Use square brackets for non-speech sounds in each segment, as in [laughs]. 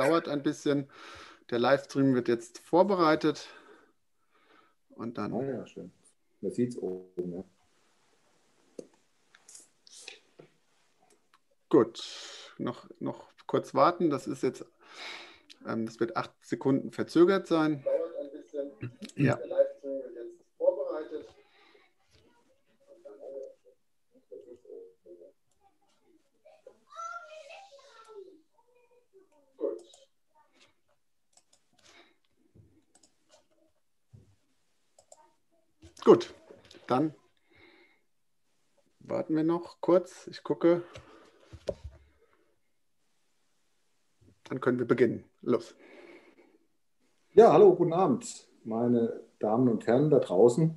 dauert ein bisschen. Der Livestream wird jetzt vorbereitet. Und dann. Oh ja, schön. Man sieht es oben, ja. Gut, noch, noch kurz warten. Das ist jetzt, ähm, das wird acht Sekunden verzögert sein. Dauert ein bisschen. Ja. Der Livestream wird jetzt vorbereitet. Gut. Gut, dann warten wir noch kurz. Ich gucke. Dann können wir beginnen. Los. Ja, hallo, guten Abend, meine Damen und Herren da draußen.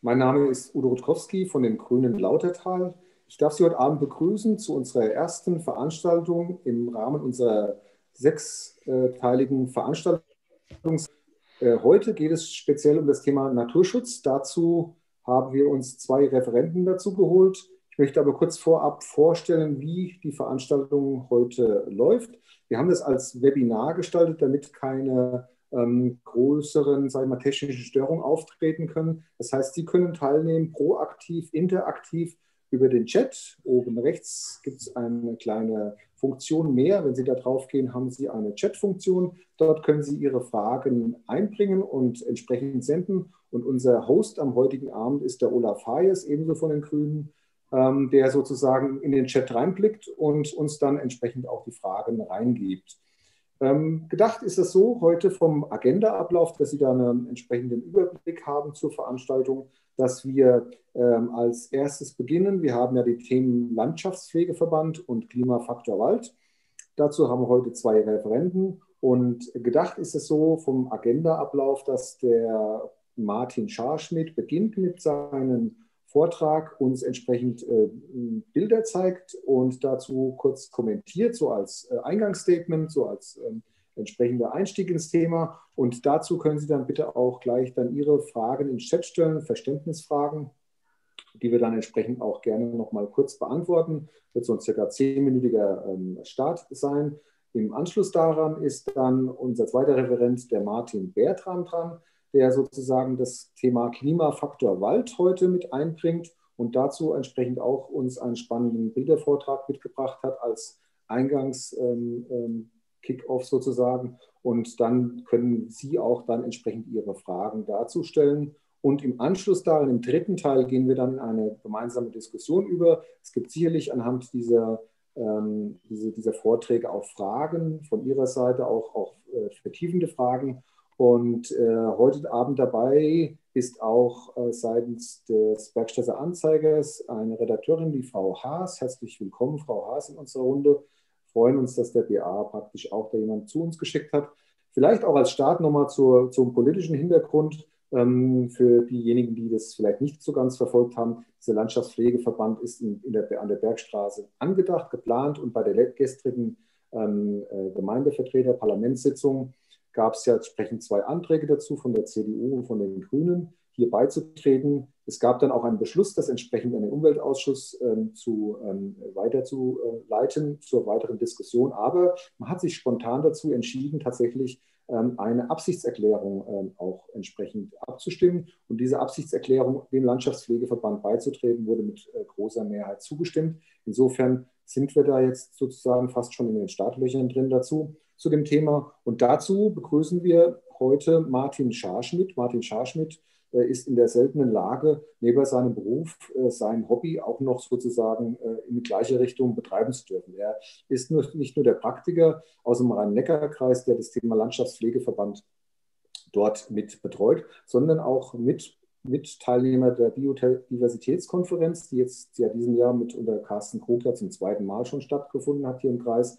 Mein Name ist Udo Rutkowski von den Grünen Lautertal. Ich darf Sie heute Abend begrüßen zu unserer ersten Veranstaltung im Rahmen unserer sechsteiligen Veranstaltung. Äh, heute geht es speziell um das Thema Naturschutz. Dazu haben wir uns zwei Referenten dazu geholt. Ich möchte aber kurz vorab vorstellen, wie die Veranstaltung heute läuft. Wir haben das als Webinar gestaltet, damit keine ähm, größeren sagen wir, technischen Störungen auftreten können. Das heißt, Sie können teilnehmen, proaktiv, interaktiv über den Chat. Oben rechts gibt es eine kleine Funktion mehr. Wenn Sie da drauf gehen, haben Sie eine Chat-Funktion. Dort können Sie Ihre Fragen einbringen und entsprechend senden. Und unser Host am heutigen Abend ist der Olaf Hayes, ebenso von den Grünen ähm, der sozusagen in den Chat reinblickt und uns dann entsprechend auch die Fragen reingibt. Ähm, gedacht ist es so heute vom Agendaablauf, dass Sie da einen entsprechenden Überblick haben zur Veranstaltung, dass wir ähm, als erstes beginnen. Wir haben ja die Themen Landschaftspflegeverband und Klimafaktor Wald. Dazu haben wir heute zwei Referenten und gedacht ist es so vom Agendaablauf, dass der Martin Scharschmidt beginnt mit seinen Vortrag uns entsprechend äh, Bilder zeigt und dazu kurz kommentiert, so als äh, Eingangsstatement, so als ähm, entsprechender Einstieg ins Thema. Und dazu können Sie dann bitte auch gleich dann Ihre Fragen in Chat stellen, Verständnisfragen, die wir dann entsprechend auch gerne nochmal kurz beantworten. Wird so ein circa zehnminütiger ähm, Start sein. Im Anschluss daran ist dann unser zweiter Referent, der Martin Bertram, dran der sozusagen das Thema Klimafaktor Wald heute mit einbringt und dazu entsprechend auch uns einen spannenden Bildervortrag mitgebracht hat als Eingangs-Kick-Off ähm, ähm, sozusagen. Und dann können Sie auch dann entsprechend Ihre Fragen dazu stellen. Und im Anschluss daran, im dritten Teil, gehen wir dann in eine gemeinsame Diskussion über. Es gibt sicherlich anhand dieser, ähm, diese, dieser Vorträge auch Fragen von Ihrer Seite, auch, auch äh, vertiefende Fragen. Und äh, heute Abend dabei ist auch äh, seitens des Bergstädter Anzeigers eine Redakteurin, die Frau Haas. Herzlich willkommen, Frau Haas, in unserer Runde. Wir freuen uns, dass der BA praktisch auch da jemand zu uns geschickt hat. Vielleicht auch als Start nochmal zur, zum politischen Hintergrund ähm, für diejenigen, die das vielleicht nicht so ganz verfolgt haben. Dieser Landschaftspflegeverband ist in, in der, an der Bergstraße angedacht, geplant und bei der gestrigen ähm, äh, Gemeindevertreter Parlamentssitzung gab es ja entsprechend zwei Anträge dazu von der CDU und von den Grünen, hier beizutreten. Es gab dann auch einen Beschluss, das entsprechend an den Umweltausschuss ähm, zu, ähm, weiterzuleiten zur weiteren Diskussion. Aber man hat sich spontan dazu entschieden, tatsächlich ähm, eine Absichtserklärung ähm, auch entsprechend abzustimmen. Und diese Absichtserklärung, dem Landschaftspflegeverband beizutreten, wurde mit äh, großer Mehrheit zugestimmt. Insofern sind wir da jetzt sozusagen fast schon in den Startlöchern drin dazu zu dem Thema. Und dazu begrüßen wir heute Martin Scharschmidt. Martin Scharschmidt ist in der seltenen Lage, neben seinem Beruf äh, sein Hobby auch noch sozusagen äh, in die gleiche Richtung betreiben zu dürfen. Er ist nicht nur der Praktiker aus dem Rhein-Neckar-Kreis, der das Thema Landschaftspflegeverband dort mit betreut, sondern auch mit mit Teilnehmer der Biodiversitätskonferenz, die jetzt ja diesem Jahr mit unter Carsten Krugler zum zweiten Mal schon stattgefunden hat hier im Kreis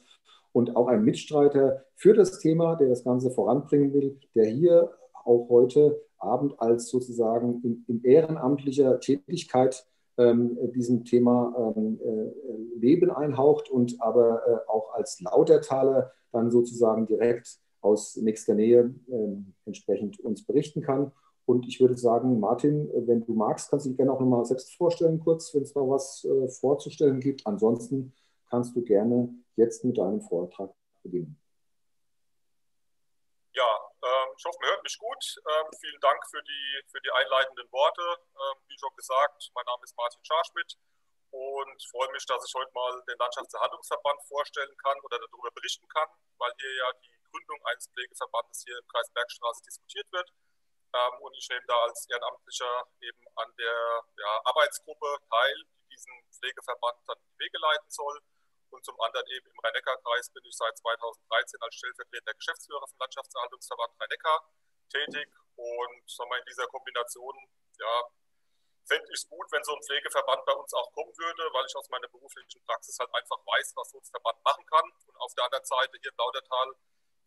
und auch ein Mitstreiter für das Thema, der das Ganze voranbringen will, der hier auch heute Abend als sozusagen in, in ehrenamtlicher Tätigkeit ähm, diesem Thema ähm, äh, Leben einhaucht und aber äh, auch als Lautertaler dann sozusagen direkt aus nächster Nähe äh, entsprechend uns berichten kann. Und ich würde sagen, Martin, wenn du magst, kannst du dich gerne auch nochmal selbst vorstellen, kurz, wenn es noch was äh, vorzustellen gibt. Ansonsten kannst du gerne jetzt mit deinem Vortrag beginnen. Ähm, ich hoffe, man hört mich gut. Ähm, vielen Dank für die, für die einleitenden Worte. Ähm, wie schon gesagt, mein Name ist Martin Scharschmidt und freue mich, dass ich heute mal den Landschaftserhaltungsverband vorstellen kann oder darüber berichten kann, weil hier ja die Gründung eines Pflegeverbandes hier im Kreis Bergstraße diskutiert wird. Ähm, und ich nehme da als Ehrenamtlicher eben an der ja, Arbeitsgruppe teil, die diesen Pflegeverband dann in die Wege leiten soll. Und zum anderen eben im Rhein-Neckar-Kreis bin ich seit 2013 als stellvertretender Geschäftsführer vom Landschaftserhaltungsverband Rhein-Neckar tätig. Und sagen wir, in dieser Kombination ja, fände ich es gut, wenn so ein Pflegeverband bei uns auch kommen würde, weil ich aus meiner beruflichen Praxis halt einfach weiß, was so ein Verband machen kann. Und auf der anderen Seite hier im Laudertal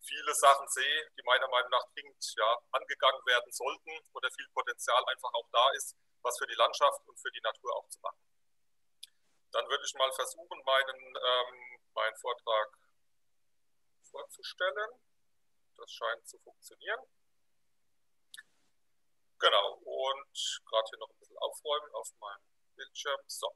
viele Sachen sehe, die meiner Meinung nach dringend ja, angegangen werden sollten oder viel Potenzial einfach auch da ist, was für die Landschaft und für die Natur auch zu machen. Dann würde ich mal versuchen, meinen, ähm, meinen Vortrag vorzustellen. Das scheint zu funktionieren. Genau, und gerade hier noch ein bisschen aufräumen auf meinem Bildschirm. So.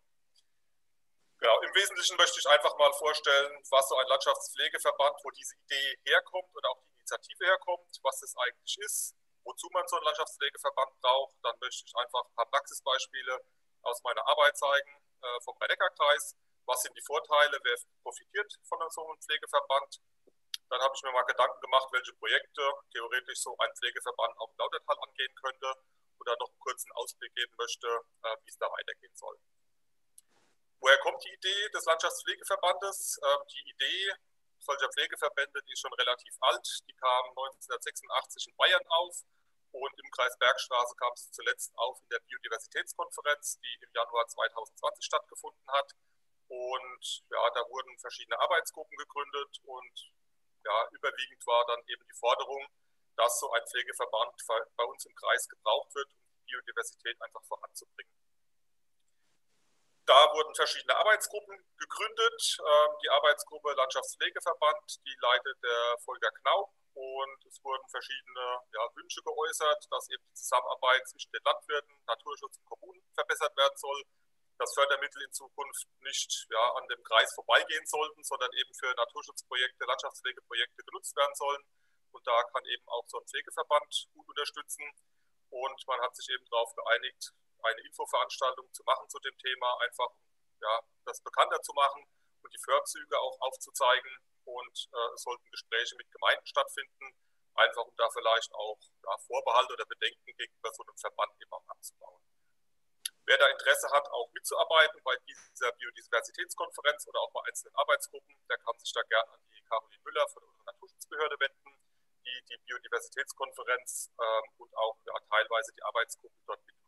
Genau, im Wesentlichen möchte ich einfach mal vorstellen, was so ein Landschaftspflegeverband, wo diese Idee herkommt oder auch die Initiative herkommt, was es eigentlich ist, wozu man so einen Landschaftspflegeverband braucht. Dann möchte ich einfach ein paar Praxisbeispiele aus meiner Arbeit zeigen äh, vom Rhein-Neckar-Kreis. Was sind die Vorteile, wer profitiert von so einem Pflegeverband? Dann habe ich mir mal Gedanken gemacht, welche Projekte theoretisch so ein Pflegeverband auch in Lautertal angehen könnte dann noch einen kurzen Ausblick geben möchte, äh, wie es da weitergehen soll. Woher kommt die Idee des Landschaftspflegeverbandes? Ähm, die Idee solcher Pflegeverbände, die ist schon relativ alt. Die kam 1986 in Bayern auf und im Kreis Bergstraße kam sie zuletzt auf in der Biodiversitätskonferenz, die im Januar 2020 stattgefunden hat. Und ja, da wurden verschiedene Arbeitsgruppen gegründet und ja, überwiegend war dann eben die Forderung, dass so ein Pflegeverband bei uns im Kreis gebraucht wird, um die Biodiversität einfach voranzubringen. Da wurden verschiedene Arbeitsgruppen gegründet. Ähm, die Arbeitsgruppe Landschaftspflegeverband, die leitet der Volker Knau. Und es wurden verschiedene ja, Wünsche geäußert, dass eben die Zusammenarbeit zwischen den Landwirten, Naturschutz und Kommunen verbessert werden soll, dass Fördermittel in Zukunft nicht ja, an dem Kreis vorbeigehen sollten, sondern eben für Naturschutzprojekte, Landschaftspflegeprojekte genutzt werden sollen. Und da kann eben auch so ein Pflegeverband gut unterstützen. Und man hat sich eben darauf geeinigt, eine Infoveranstaltung zu machen zu dem Thema, einfach ja, das bekannter zu machen und die Vorzüge auch aufzuzeigen. Und äh, es sollten Gespräche mit Gemeinden stattfinden, einfach um da vielleicht auch ja, Vorbehalte oder Bedenken gegenüber so einem Verband eben auch abzubauen. Wer da Interesse hat, auch mitzuarbeiten bei dieser Biodiversitätskonferenz oder auch bei einzelnen Arbeitsgruppen, der kann sich da gerne an die Caroline Müller von unserer Naturschutzbehörde wenden, die die Biodiversitätskonferenz ähm, und auch ja, teilweise die Arbeitsgruppen dort mit.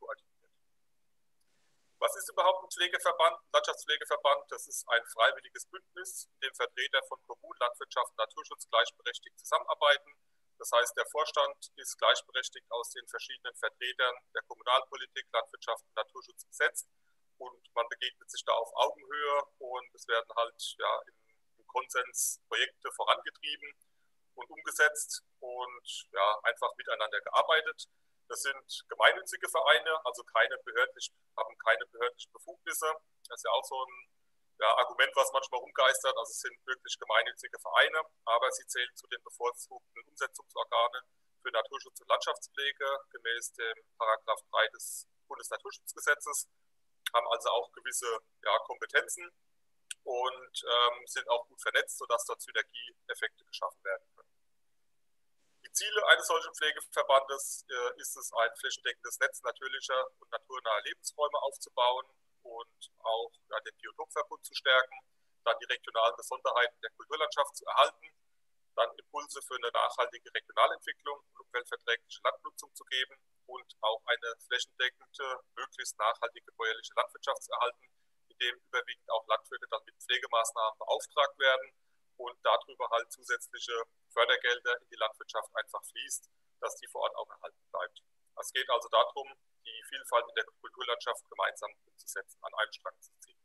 Was ist überhaupt ein Pflegeverband, ein Landschaftspflegeverband? Das ist ein freiwilliges Bündnis, in dem Vertreter von Kommunen, Landwirtschaft und Naturschutz gleichberechtigt zusammenarbeiten. Das heißt, der Vorstand ist gleichberechtigt aus den verschiedenen Vertretern der Kommunalpolitik, Landwirtschaft und Naturschutz besetzt. Und man begegnet sich da auf Augenhöhe und es werden halt ja, im, Konsens Projekte vorangetrieben und umgesetzt und ja, einfach miteinander gearbeitet. Das sind gemeinnützige Vereine, also keine behördlich, haben keine behördlichen Befugnisse. Das ist ja auch so ein ja, Argument, was manchmal rumgeistert. Also es sind wirklich gemeinnützige Vereine, aber sie zählen zu den bevorzugten Umsetzungsorganen für Naturschutz und Landschaftspflege gemäß dem Paragraph 3 des Bundesnaturschutzgesetzes, haben also auch gewisse ja, Kompetenzen und ähm, sind auch gut vernetzt, sodass dort Synergieeffekte geschaffen werden. Ziele eines solchen Pflegeverbandes äh, ist es, ein flächendeckendes Netz natürlicher und naturnaher Lebensräume aufzubauen und auch ja, den Biotopverbund zu stärken, dann die regionalen Besonderheiten der Kulturlandschaft zu erhalten, dann Impulse für eine nachhaltige Regionalentwicklung und umweltverträgliche Landnutzung zu geben und auch eine flächendeckende, möglichst nachhaltige bäuerliche Landwirtschaft zu erhalten, in dem überwiegend auch Landwirte dann mit Pflegemaßnahmen beauftragt werden und darüber halt zusätzliche Fördergelder in die Landwirtschaft einfach fließt, dass die vor Ort auch erhalten bleibt. Es geht also darum, die Vielfalt in der Kulturlandschaft gemeinsam umzusetzen, an einem Strang zu ziehen.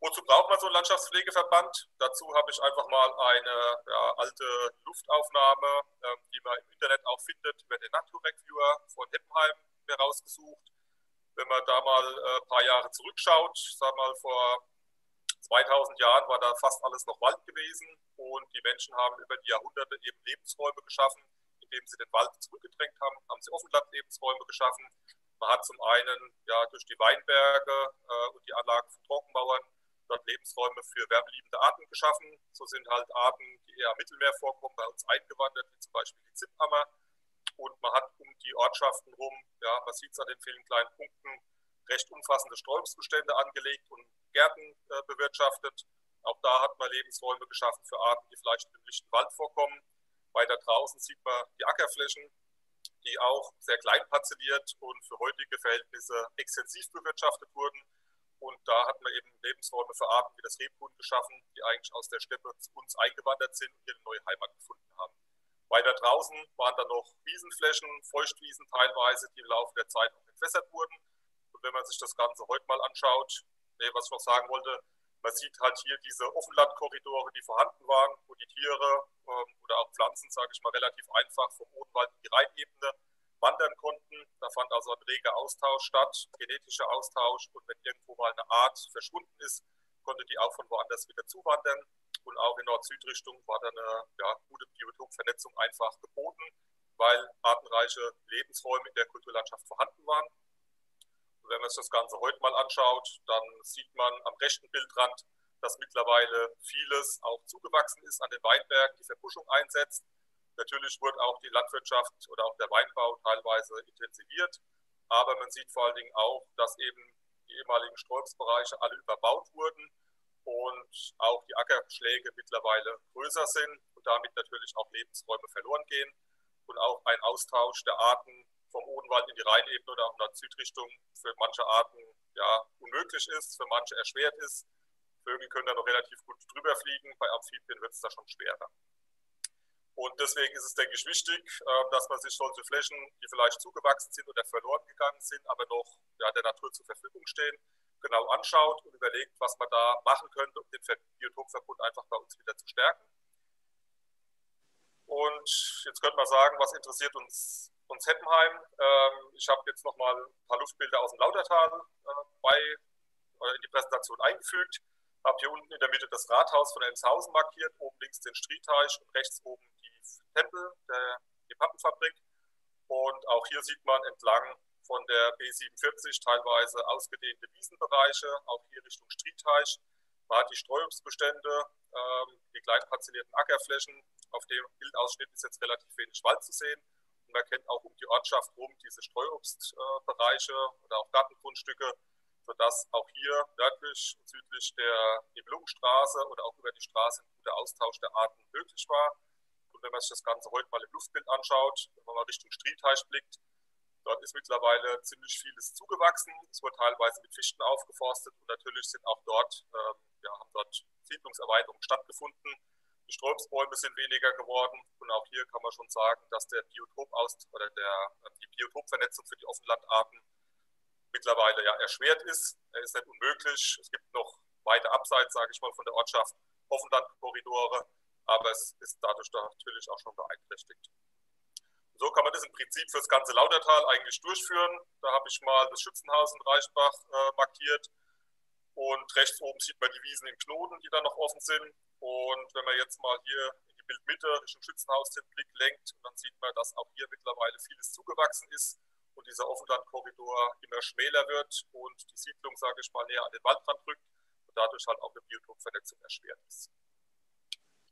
Wozu braucht man so einen Landschaftspflegeverband? Dazu habe ich einfach mal eine ja, alte Luftaufnahme, äh, die man im Internet auch findet, über den Naturreviewer von Heppenheim herausgesucht. Wenn man da mal ein äh, paar Jahre zurückschaut, sagen wir mal vor 2000 Jahren war da fast alles noch Wald gewesen und die Menschen haben über die Jahrhunderte eben Lebensräume geschaffen, indem sie den Wald zurückgedrängt haben, haben sie Offenland-Lebensräume geschaffen. Man hat zum einen ja durch die Weinberge äh, und die Anlagen von Trockenmauern dort Lebensräume für wärmeliebende Arten geschaffen. So sind halt Arten, die eher am Mittelmeer vorkommen, bei uns eingewandert, wie zum Beispiel die Ziphammer. Und man hat um die Ortschaften rum, ja, man sieht es an den vielen kleinen Punkten, recht umfassende Sträubsbestände angelegt und Gärten äh, bewirtschaftet. Auch da hat man Lebensräume geschaffen für Arten, die vielleicht im lichten Wald vorkommen. Weiter draußen sieht man die Ackerflächen, die auch sehr klein parzelliert und für heutige Verhältnisse extensiv bewirtschaftet wurden. Und da hat man eben Lebensräume für Arten wie das Rebhuhn geschaffen, die eigentlich aus der Steppe zu uns eingewandert sind und hier eine neue Heimat gefunden haben. Weiter draußen waren dann noch Wiesenflächen, Feuchtwiesen teilweise, die im Laufe der Zeit auch entwässert wurden. Und wenn man sich das Ganze heute mal anschaut, nee, was ich noch sagen wollte, man sieht halt hier diese Offenlandkorridore, die vorhanden waren, wo die Tiere ähm, oder auch Pflanzen, sage ich mal, relativ einfach vom Odenwald in die Rheinebene wandern konnten. Da fand also ein reger Austausch statt, genetischer Austausch. Und wenn irgendwo mal eine Art verschwunden ist, konnte die auch von woanders wieder zuwandern. Und auch in Nord-Süd-Richtung war dann eine ja, gute Biotopvernetzung einfach geboten, weil artenreiche Lebensräume in der Kulturlandschaft vorhanden waren. Wenn man sich das Ganze heute mal anschaut, dann sieht man am rechten Bildrand, dass mittlerweile vieles auch zugewachsen ist an den Weinbergen, die Verbuschung einsetzt. Natürlich wurde auch die Landwirtschaft oder auch der Weinbau teilweise intensiviert, aber man sieht vor allen Dingen auch, dass eben die ehemaligen Sträubsbereiche alle überbaut wurden und auch die Ackerschläge mittlerweile größer sind und damit natürlich auch Lebensräume verloren gehen und auch ein Austausch der Arten vom Odenwald in die Rheinebene oder auch Nord-Süd-Richtung für manche Arten ja unmöglich ist, für manche erschwert ist. Vögel können da noch relativ gut drüber fliegen, bei Amphibien wird es da schon schwerer. Und deswegen ist es, denke ich, wichtig, ähm, dass man sich solche Flächen, die vielleicht zugewachsen sind oder verloren gegangen sind, aber noch ja, der Natur zur Verfügung stehen, genau anschaut und überlegt, was man da machen könnte, um den Biotopverbund einfach bei uns wieder zu stärken. Und jetzt könnte man sagen, was interessiert uns, uns Heppenheim? Ähm, ich habe jetzt nochmal ein paar Luftbilder aus dem Lautertal äh, bei, äh, in die Präsentation eingefügt. Habe hier unten in der Mitte das Rathaus von Elmshausen markiert, oben links den Strieteich und rechts oben Tempel, der, die Pappenfabrik. Und auch hier sieht man entlang von der B47 teilweise ausgedehnte Wiesenbereiche, auch hier Richtung Strieteich. Man hat die Streuobstbestände, ähm, die klein parzellierten Ackerflächen. Auf dem Bildausschnitt ist jetzt relativ wenig Wald zu sehen. Und man kennt auch um die Ortschaft rum diese Streuobstbereiche äh, oder auch Gartengrundstücke, sodass auch hier nördlich und südlich der Nibelungenstraße oder auch über die Straße ein guter Austausch der Arten möglich war. Und wenn man sich das Ganze heute mal im Luftbild anschaut, wenn man mal Richtung Strieteich blickt, dort ist mittlerweile ziemlich vieles zugewachsen. Es wurde teilweise mit Fichten aufgeforstet und natürlich sind auch dort, ähm, ja, haben dort Siedlungserweiterungen stattgefunden. Die Sträubsbäume sind weniger geworden und auch hier kann man schon sagen, dass der Biotop aus oder der, die Biotopvernetzung für die Offenlandarten mittlerweile ja erschwert ist. Er ist nicht unmöglich. Es gibt noch weiter abseits, sage ich mal, von der Ortschaft Offenlandkorridore aber es ist dadurch natürlich auch schon beeinträchtigt. So kann man das im Prinzip für das ganze Lautertal eigentlich durchführen. Da habe ich mal das Schützenhaus in Reichbach äh, markiert. Und rechts oben sieht man die Wiesen in Knoten, die da noch offen sind. Und wenn man jetzt mal hier in die Bildmitte Richtung Schützenhaus den Blick lenkt, dann sieht man, dass auch hier mittlerweile vieles zugewachsen ist und dieser Offenlandkorridor immer schmäler wird und die Siedlung, sage ich mal, näher an den Waldrand rückt und dadurch halt auch eine Biotopvernetzung erschwert ist.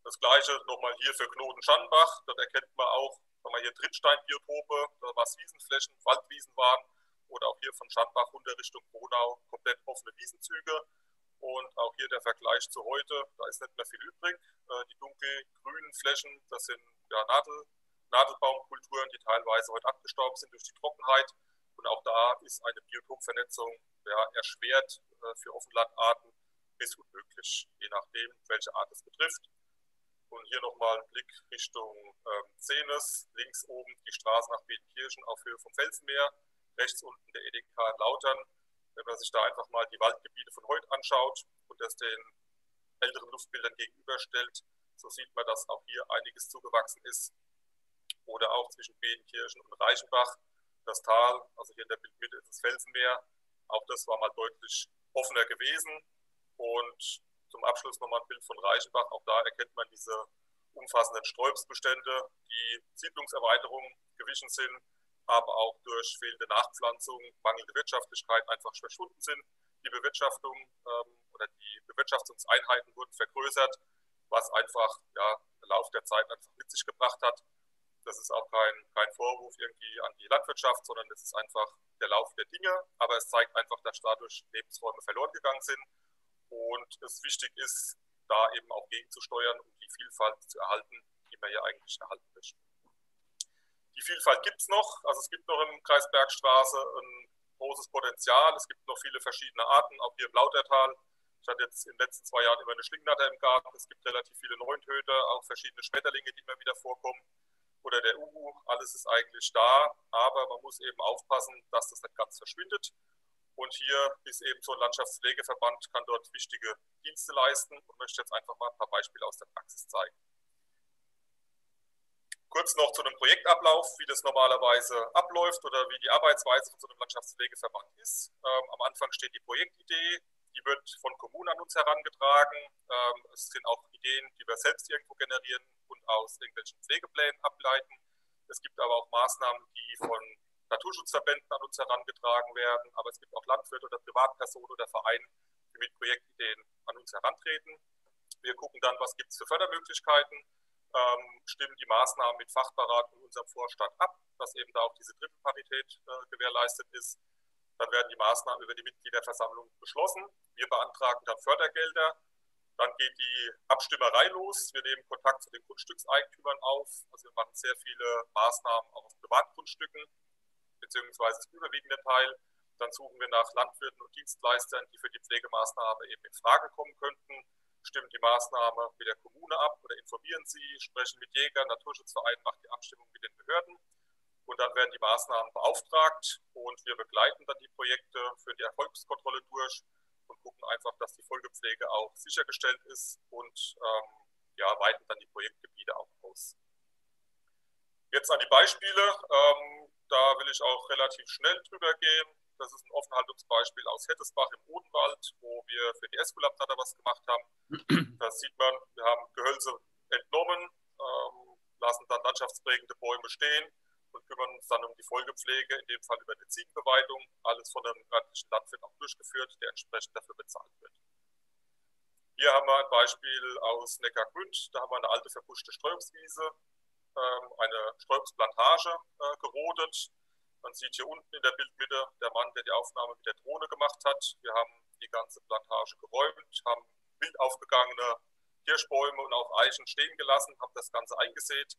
Das gleiche nochmal hier für Knoten-Schanbach. Dort erkennt man auch, wenn man hier Trittsteinbiotope, was Wiesenflächen, Waldwiesen waren. Oder auch hier von Schanbach runter Richtung Bonau komplett offene Wiesenzüge. Und auch hier der Vergleich zu heute, da ist nicht mehr viel übrig. Äh, die dunkelgrünen Flächen, das sind ja, Nadel, Nadelbaumkulturen, die teilweise heute abgestorben sind durch die Trockenheit. Und auch da ist eine Biotopvernetzung ja, erschwert äh, für Offenlandarten bis unmöglich, je nachdem, welche Art es betrifft. Und hier nochmal ein Blick Richtung ähm. Links oben die Straße nach Betenkirchen auf Höhe vom Felsenmeer. Rechts unten der Edeka in Lautern. Wenn man sich da einfach mal die Waldgebiete von heute anschaut und das den älteren Luftbildern gegenüberstellt, so sieht man, dass auch hier einiges zugewachsen ist. Oder auch zwischen Betenkirchen und Reichenbach. Das Tal, also hier in der Bildmitte ist das Felsenmeer. Auch das war mal deutlich offener gewesen. Und zum Abschluss nochmal ein Bild von Reichenbach. Auch da erkennt man diese umfassenden Sträubsbestände, die Siedlungserweiterungen gewichen sind, aber auch durch fehlende Nachpflanzung, mangelnde Wirtschaftlichkeit einfach verschwunden sind. Die Bewirtschaftung ähm, oder die Bewirtschaftungseinheiten wurden vergrößert, was einfach ja, im Lauf der Zeit einfach mit sich gebracht hat. Das ist auch kein, kein Vorwurf irgendwie an die Landwirtschaft, sondern es ist einfach der Lauf der Dinge. Aber es zeigt einfach, dass dadurch Lebensräume verloren gegangen sind und es wichtig ist, da eben auch gegenzusteuern, um die Vielfalt zu erhalten, die wir ja eigentlich erhalten möchten. Die Vielfalt gibt es noch. Also es gibt noch im Kreis Bergstraße ein großes Potenzial. Es gibt noch viele verschiedene Arten, auch hier im Lautertal. Ich hatte jetzt in den letzten zwei Jahren immer eine Schlingnatter im Garten. Es gibt relativ viele Neuntöter, auch verschiedene Schmetterlinge, die immer wieder vorkommen. Oder der Uhu, alles ist eigentlich da. Aber man muss eben aufpassen, dass das nicht ganz verschwindet. Und hier ist eben so ein Landschaftspflegeverband, kann dort wichtige Dienste leisten und möchte jetzt einfach mal ein paar Beispiele aus der Praxis zeigen. Kurz noch zu einem Projektablauf, wie das normalerweise abläuft oder wie die Arbeitsweise von so einem Landschaftspflegeverband ist. Ähm, am Anfang steht die Projektidee, die wird von Kommunen an uns herangetragen. Ähm, es sind auch Ideen, die wir selbst irgendwo generieren und aus irgendwelchen Pflegeplänen ableiten. Es gibt aber auch Maßnahmen, die von Naturschutzverbänden an uns herangetragen werden, aber es gibt auch Landwirte oder Privatpersonen oder Vereine, die mit Projektideen an uns herantreten. Wir gucken dann, was gibt es für Fördermöglichkeiten ähm, stimmen die Maßnahmen mit Fachberat und unserem Vorstand ab, dass eben da auch diese Drittelparität äh, gewährleistet ist. Dann werden die Maßnahmen über die Mitgliederversammlung beschlossen. Wir beantragen dann Fördergelder. Dann geht die Abstimmerei los. Wir nehmen Kontakt zu den Grundstückseigentümern auf. Also wir machen sehr viele Maßnahmen auch auf Privatgrundstücken, beziehungsweise das überwiegende Teil. Dann suchen wir nach Landwirten und Dienstleistern, die für die Pflegemaßnahme eben in Frage kommen könnten stimmen die Maßnahme mit der Kommune ab oder informieren sie, sprechen mit Jägern, Naturschutzvereinen, machen die Abstimmung mit den Behörden. Und dann werden die Maßnahmen beauftragt und wir begleiten dann die Projekte für die Erfolgskontrolle durch und gucken einfach, dass die Folgepflege auch sichergestellt ist und ähm, ja, weiten dann die Projektgebiete auch aus. Jetzt an die Beispiele. Ähm, da will ich auch relativ schnell drüber gehen. Das ist ein Offenhaltungsbeispiel aus Hettesbach im Odenwald, wo wir für die Esculap-Natter was gemacht haben. [clears throat] Da sieht man, wir haben Gehölze entnommen, ähm, lassen dann landschaftsprägende Bäume stehen und kümmern uns dann um die Folgepflege, in dem Fall über eine Ziegenbeweidung. Alles von einem örtlichen Landwirt auch durchgeführt, der entsprechend dafür bezahlt wird. Hier haben wir ein Beispiel aus Neckargründ. Da haben wir eine alte verbuschte Streuungswiese, ähm, eine Streuungsplantage äh, gerodet man sieht hier unten in der Bildmitte der Mann, der die Aufnahme mit der Drohne gemacht hat. Wir haben die ganze Plantage geräumt, haben wild aufgegangene Kirschbäume und auch Eichen stehen gelassen, haben das Ganze eingesät,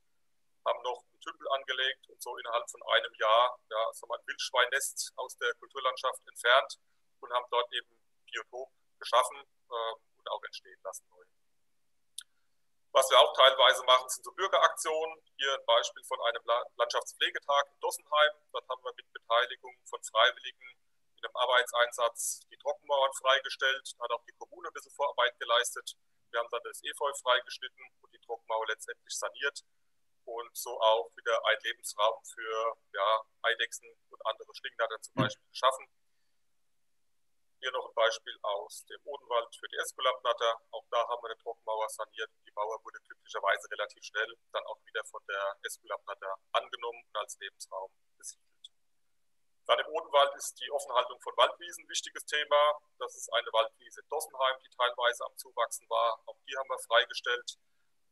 haben noch einen Tümpel angelegt und so innerhalb von einem Jahr ja, so ein Wildschweinnest aus der Kulturlandschaft entfernt und haben dort eben Biotop geschaffen äh, und auch entstehen lassen neu. Was wir auch teilweise machen, sind so Bürgeraktionen. Hier ein Beispiel von einem Landschaftspflegetag in Dossenheim. Dort haben wir mit Beteiligung von Freiwilligen in einem Arbeitseinsatz die Trockenmauern freigestellt. Da hat auch die Kommune ein bisschen Vorarbeit geleistet. Wir haben dann das Efeu freigeschnitten und die Trockenmauer letztendlich saniert und so auch wieder ein Lebensraum für ja, Eidechsen und andere Schlingnatter zum Beispiel geschaffen. Hier noch ein Beispiel aus dem Odenwald für die Esculapnatter. Auch da haben wir eine Trockenmauer saniert. Die Mauer wurde glücklicherweise relativ schnell dann auch wieder von der Esculapnatter angenommen und als Lebensraum besiedelt. Dann im Odenwald ist die Offenhaltung von Waldwiesen ein wichtiges Thema. Das ist eine Waldwiese in Dossenheim, die teilweise am Zuwachsen war. Auch die haben wir freigestellt,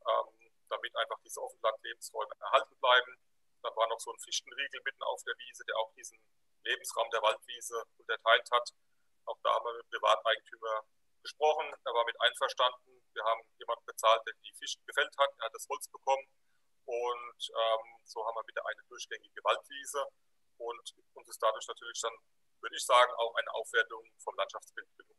ähm, damit einfach diese Offenlandlebensräume erhalten bleiben. Dann war noch so ein Fichtenriegel mitten auf der Wiese, der auch diesen Lebensraum der Waldwiese unterteilt hat. Auch da haben wir mit Privateigentümer gesprochen. Er war mit einverstanden. Wir haben jemanden bezahlt, der die Fichten gefällt hat. Er hat das Holz bekommen. Und ähm, so haben wir wieder eine durchgängige Waldwiese. Und uns ist dadurch natürlich dann, würde ich sagen, auch eine Aufwertung vom Landschaftsbild gelungen.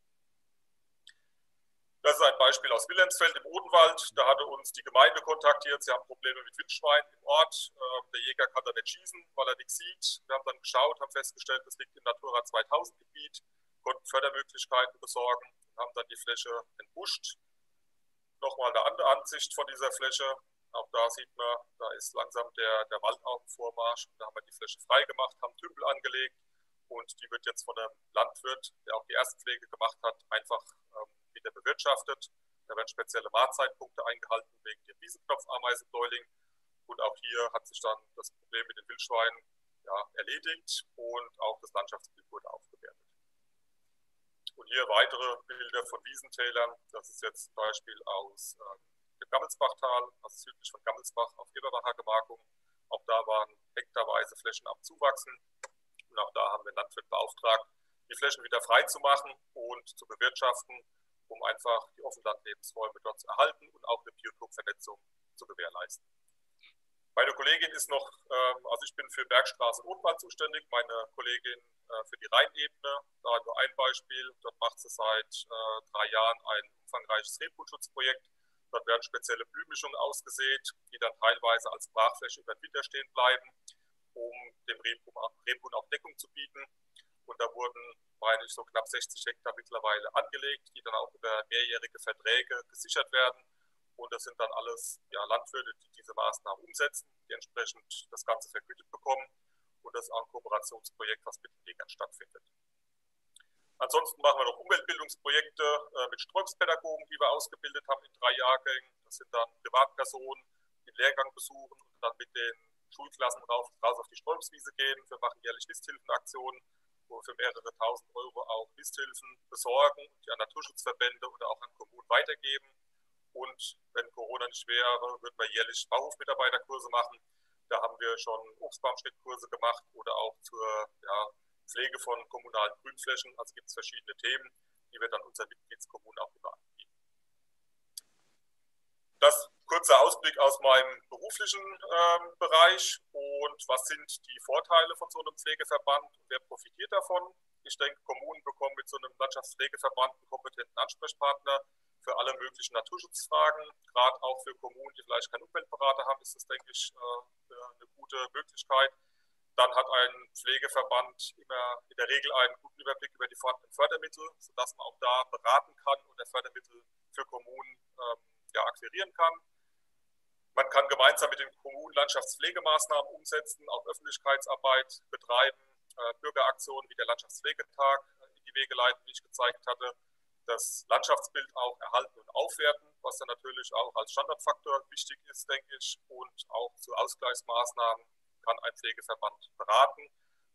Das ist ein Beispiel aus Wilhelmsfeld im Odenwald. Da hatte uns die Gemeinde kontaktiert. Sie haben Probleme mit Wildschwein im Ort. Ähm, der Jäger kann da nicht schießen, weil er nichts sieht. Wir haben dann geschaut, haben festgestellt, das liegt im Natura 2000 Gebiet konnten Fördermöglichkeiten besorgen, haben dann die Fläche entbuscht. Nochmal eine andere Ansicht von dieser Fläche. Auch da sieht man, da ist langsam der, der Wald auf dem Vormarsch. Da haben wir die Fläche freigemacht, haben Tümpel angelegt und die wird jetzt von einem Landwirt, der auch die Erstpflege gemacht hat, einfach ähm, wieder bewirtschaftet. Da werden spezielle Mahlzeitpunkte eingehalten wegen dem Wiesenknopfameisenbläuling. Und auch hier hat sich dann das Problem mit den Wildschweinen ja, erledigt und auch das Landschaftsbild wurde aufgewertet. Und hier weitere Bilder von Wiesentälern. Das ist jetzt ein Beispiel aus ähm, dem Gammelsbachtal, also südlich von Gammelsbach auf Eberbacher Gemarkung. Auch da waren hektarweise Flächen am Zuwachsen. Und auch da haben wir Landwirt beauftragt, die Flächen wieder frei zu machen und zu bewirtschaften, um einfach die Offenlandlebensräume dort zu erhalten und auch eine Biotopvernetzung zu gewährleisten. Meine Kollegin ist noch, ähm, also ich bin für Bergstraße und Rotwald zuständig, meine Kollegin äh, für die Rheinebene. Da nur ein Beispiel. Dort macht sie seit äh, drei Jahren ein umfangreiches Rebhutschutzprojekt. Dort werden spezielle Blühmischungen ausgesät, die dann teilweise als Brachfläche über den Winter stehen bleiben, um dem Rebhuhn auch Deckung zu bieten. Und da wurden, meine ich, so knapp 60 Hektar mittlerweile angelegt, die dann auch über mehrjährige Verträge gesichert werden und das sind dann alles ja, Landwirte, die diese Maßnahmen umsetzen, die entsprechend das Ganze vergütet bekommen. Und das ist auch ein Kooperationsprojekt, was mit den Jägern stattfindet. Ansonsten machen wir noch Umweltbildungsprojekte äh, mit Strömspädagogen, die wir ausgebildet haben in drei Jahrgängen. Das sind dann Privatpersonen, die den Lehrgang besuchen und dann mit den Schulklassen raus, raus auf die Strömswiese gehen. Wir machen jährlich Nisthilfenaktionen, wo wir für mehrere tausend Euro auch Nisthilfen besorgen und die an Naturschutzverbände oder auch an Kommunen weitergeben. Und wenn Corona nicht wäre, würden wir jährlich Bauhofmitarbeiterkurse machen. Da haben wir schon Obstbaumschnittkurse gemacht oder auch zur ja, Pflege von kommunalen Grünflächen. Also gibt es verschiedene Themen, die wir dann unseren Mitgliedskommunen auch immer anbieten. Das kurzer Ausblick aus meinem beruflichen ähm, Bereich und was sind die Vorteile von so einem Pflegeverband und wer profitiert davon? Ich denke, Kommunen bekommen mit so einem Landschaftspflegeverband einen kompetenten Ansprechpartner, für alle möglichen Naturschutzfragen. Gerade auch für Kommunen, die vielleicht keinen Umweltberater haben, ist das, denke ich, äh, eine gute Möglichkeit. Dann hat ein Pflegeverband immer in der Regel einen guten Überblick über die vorhandenen Fördermittel, sodass man auch da beraten kann und der Fördermittel für Kommunen ähm, ja, akquirieren kann. Man kann gemeinsam mit den Kommunen Landschaftspflegemaßnahmen umsetzen, auch Öffentlichkeitsarbeit betreiben, äh, Bürgeraktionen wie der Landschaftspflegetag in die Wege leiten, wie ich gezeigt hatte das Landschaftsbild auch erhalten und aufwerten, was dann natürlich auch als Standardfaktor wichtig ist, denke ich. Und auch zu Ausgleichsmaßnahmen kann ein Pflegeverband beraten.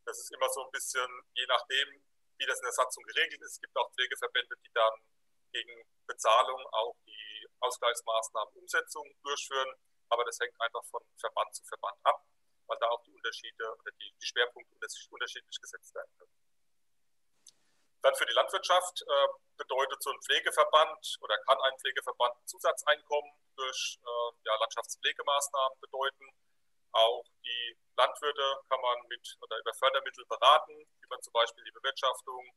Das ist immer so ein bisschen, je nachdem, wie das in der Satzung geregelt ist. Es gibt auch Pflegeverbände, die dann gegen Bezahlung auch die Ausgleichsmaßnahmen Umsetzung durchführen. Aber das hängt einfach von Verband zu Verband ab, weil da auch die Unterschiede oder die, die Schwerpunkte unterschiedlich gesetzt werden können. Dann für die Landwirtschaft äh, bedeutet so ein Pflegeverband oder kann ein Pflegeverband Zusatzeinkommen durch äh, ja, Landschaftspflegemaßnahmen bedeuten. Auch die Landwirte kann man mit oder über Fördermittel beraten, wie man zum Beispiel die Bewirtschaftung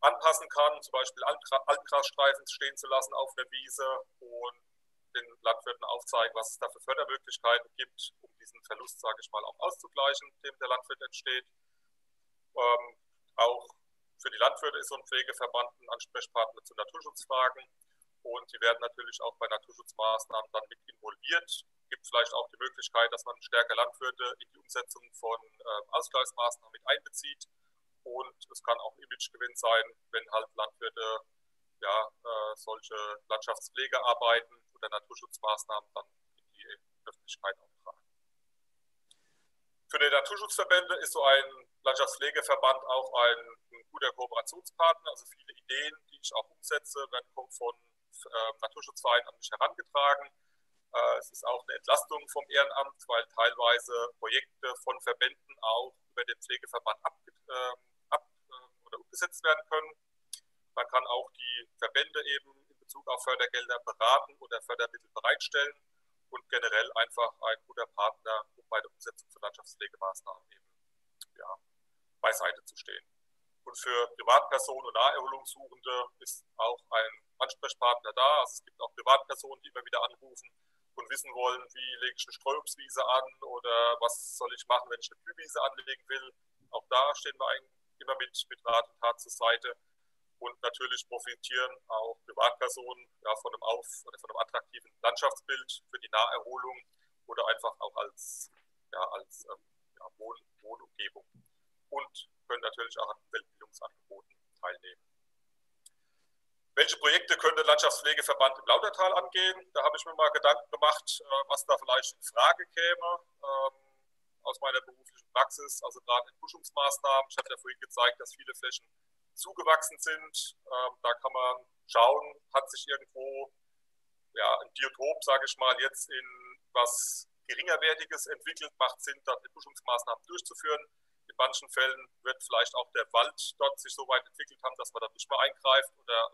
anpassen kann, zum Beispiel Altgrasstreifen stehen zu lassen auf einer Wiese und den Landwirten aufzeigen, was es da für Fördermöglichkeiten gibt, um diesen Verlust, sage ich mal, auch auszugleichen, dem der Landwirt entsteht. Ähm, auch für die Landwirte ist so ein Pflegeverband ein Ansprechpartner zu Naturschutzfragen und sie werden natürlich auch bei Naturschutzmaßnahmen dann mit involviert. Es gibt vielleicht auch die Möglichkeit, dass man stärker Landwirte in die Umsetzung von äh, Ausgleichsmaßnahmen mit einbezieht und es kann auch ein Imagegewinn sein, wenn halt Landwirte ja, äh, solche Landschaftspflegearbeiten oder Naturschutzmaßnahmen dann in die Öffentlichkeit auch tragen. Für die Naturschutzverbände ist so ein Landschaftspflegeverband auch ein guter Kooperationspartner. Also viele Ideen, die ich auch umsetze, werden von äh, Naturschutzvereinen an mich herangetragen. Äh, es ist auch eine Entlastung vom Ehrenamt, weil teilweise Projekte von Verbänden auch über den Pflegeverband ab, äh, ab oder umgesetzt werden können. Man kann auch die Verbände eben in Bezug auf Fördergelder beraten oder Fördermittel bereitstellen und generell einfach ein guter Partner, um bei der Umsetzung von Landschaftspflegemaßnahmen eben ja, beiseite zu stehen. Und für Privatpersonen und Naherholungssuchende ist auch ein Ansprechpartner da. Also es gibt auch Privatpersonen, die immer wieder anrufen und wissen wollen, wie lege ich eine Streuobstwiese an oder was soll ich machen, wenn ich eine Blühwiese anlegen will. Auch da stehen wir immer mit, mit Rat und Tat zur Seite. Und natürlich profitieren auch Privatpersonen ja, von, einem auf, von einem attraktiven Landschaftsbild für die Naherholung oder einfach auch als, ja, als ähm, ja, Wohn Wohnumgebung. Und können natürlich auch an Umweltbildungsangeboten teilnehmen. welche Projekte könnte Landschaftspflegeverband im Lautertal angehen? Da habe ich mir mal Gedanken gemacht, äh, was da vielleicht in Frage käme ähm, aus meiner beruflichen Praxis, also gerade Entbuschungsmaßnahmen. Ich hatte ja vorhin gezeigt, dass viele Flächen zugewachsen sind. Ähm, da kann man schauen, hat sich irgendwo ja, ein Biotop, sage ich mal, jetzt in was geringerwertiges entwickelt, macht Sinn, dort Entbuschungsmaßnahmen durchzuführen. In manchen Fällen wird vielleicht auch der Wald dort sich so weit entwickelt haben, dass man da nicht mehr eingreift oder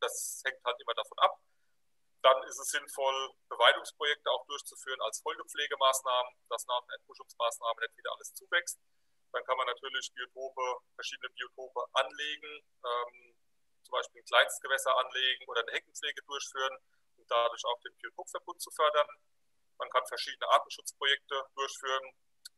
das hängt halt immer davon ab. Dann ist es sinnvoll, Beweidungsprojekte auch durchzuführen als Folgepflegemaßnahmen, dass nach Entbuschungsmaßnahmen nicht wieder alles zuwächst. Dann kann man natürlich Biotope, verschiedene Biotope anlegen, ähm, zum Beispiel ein Kleinstgewässer anlegen oder eine Heckenpflege durchführen, um dadurch auch den Biotopverbund zu fördern. Man kann verschiedene Artenschutzprojekte durchführen.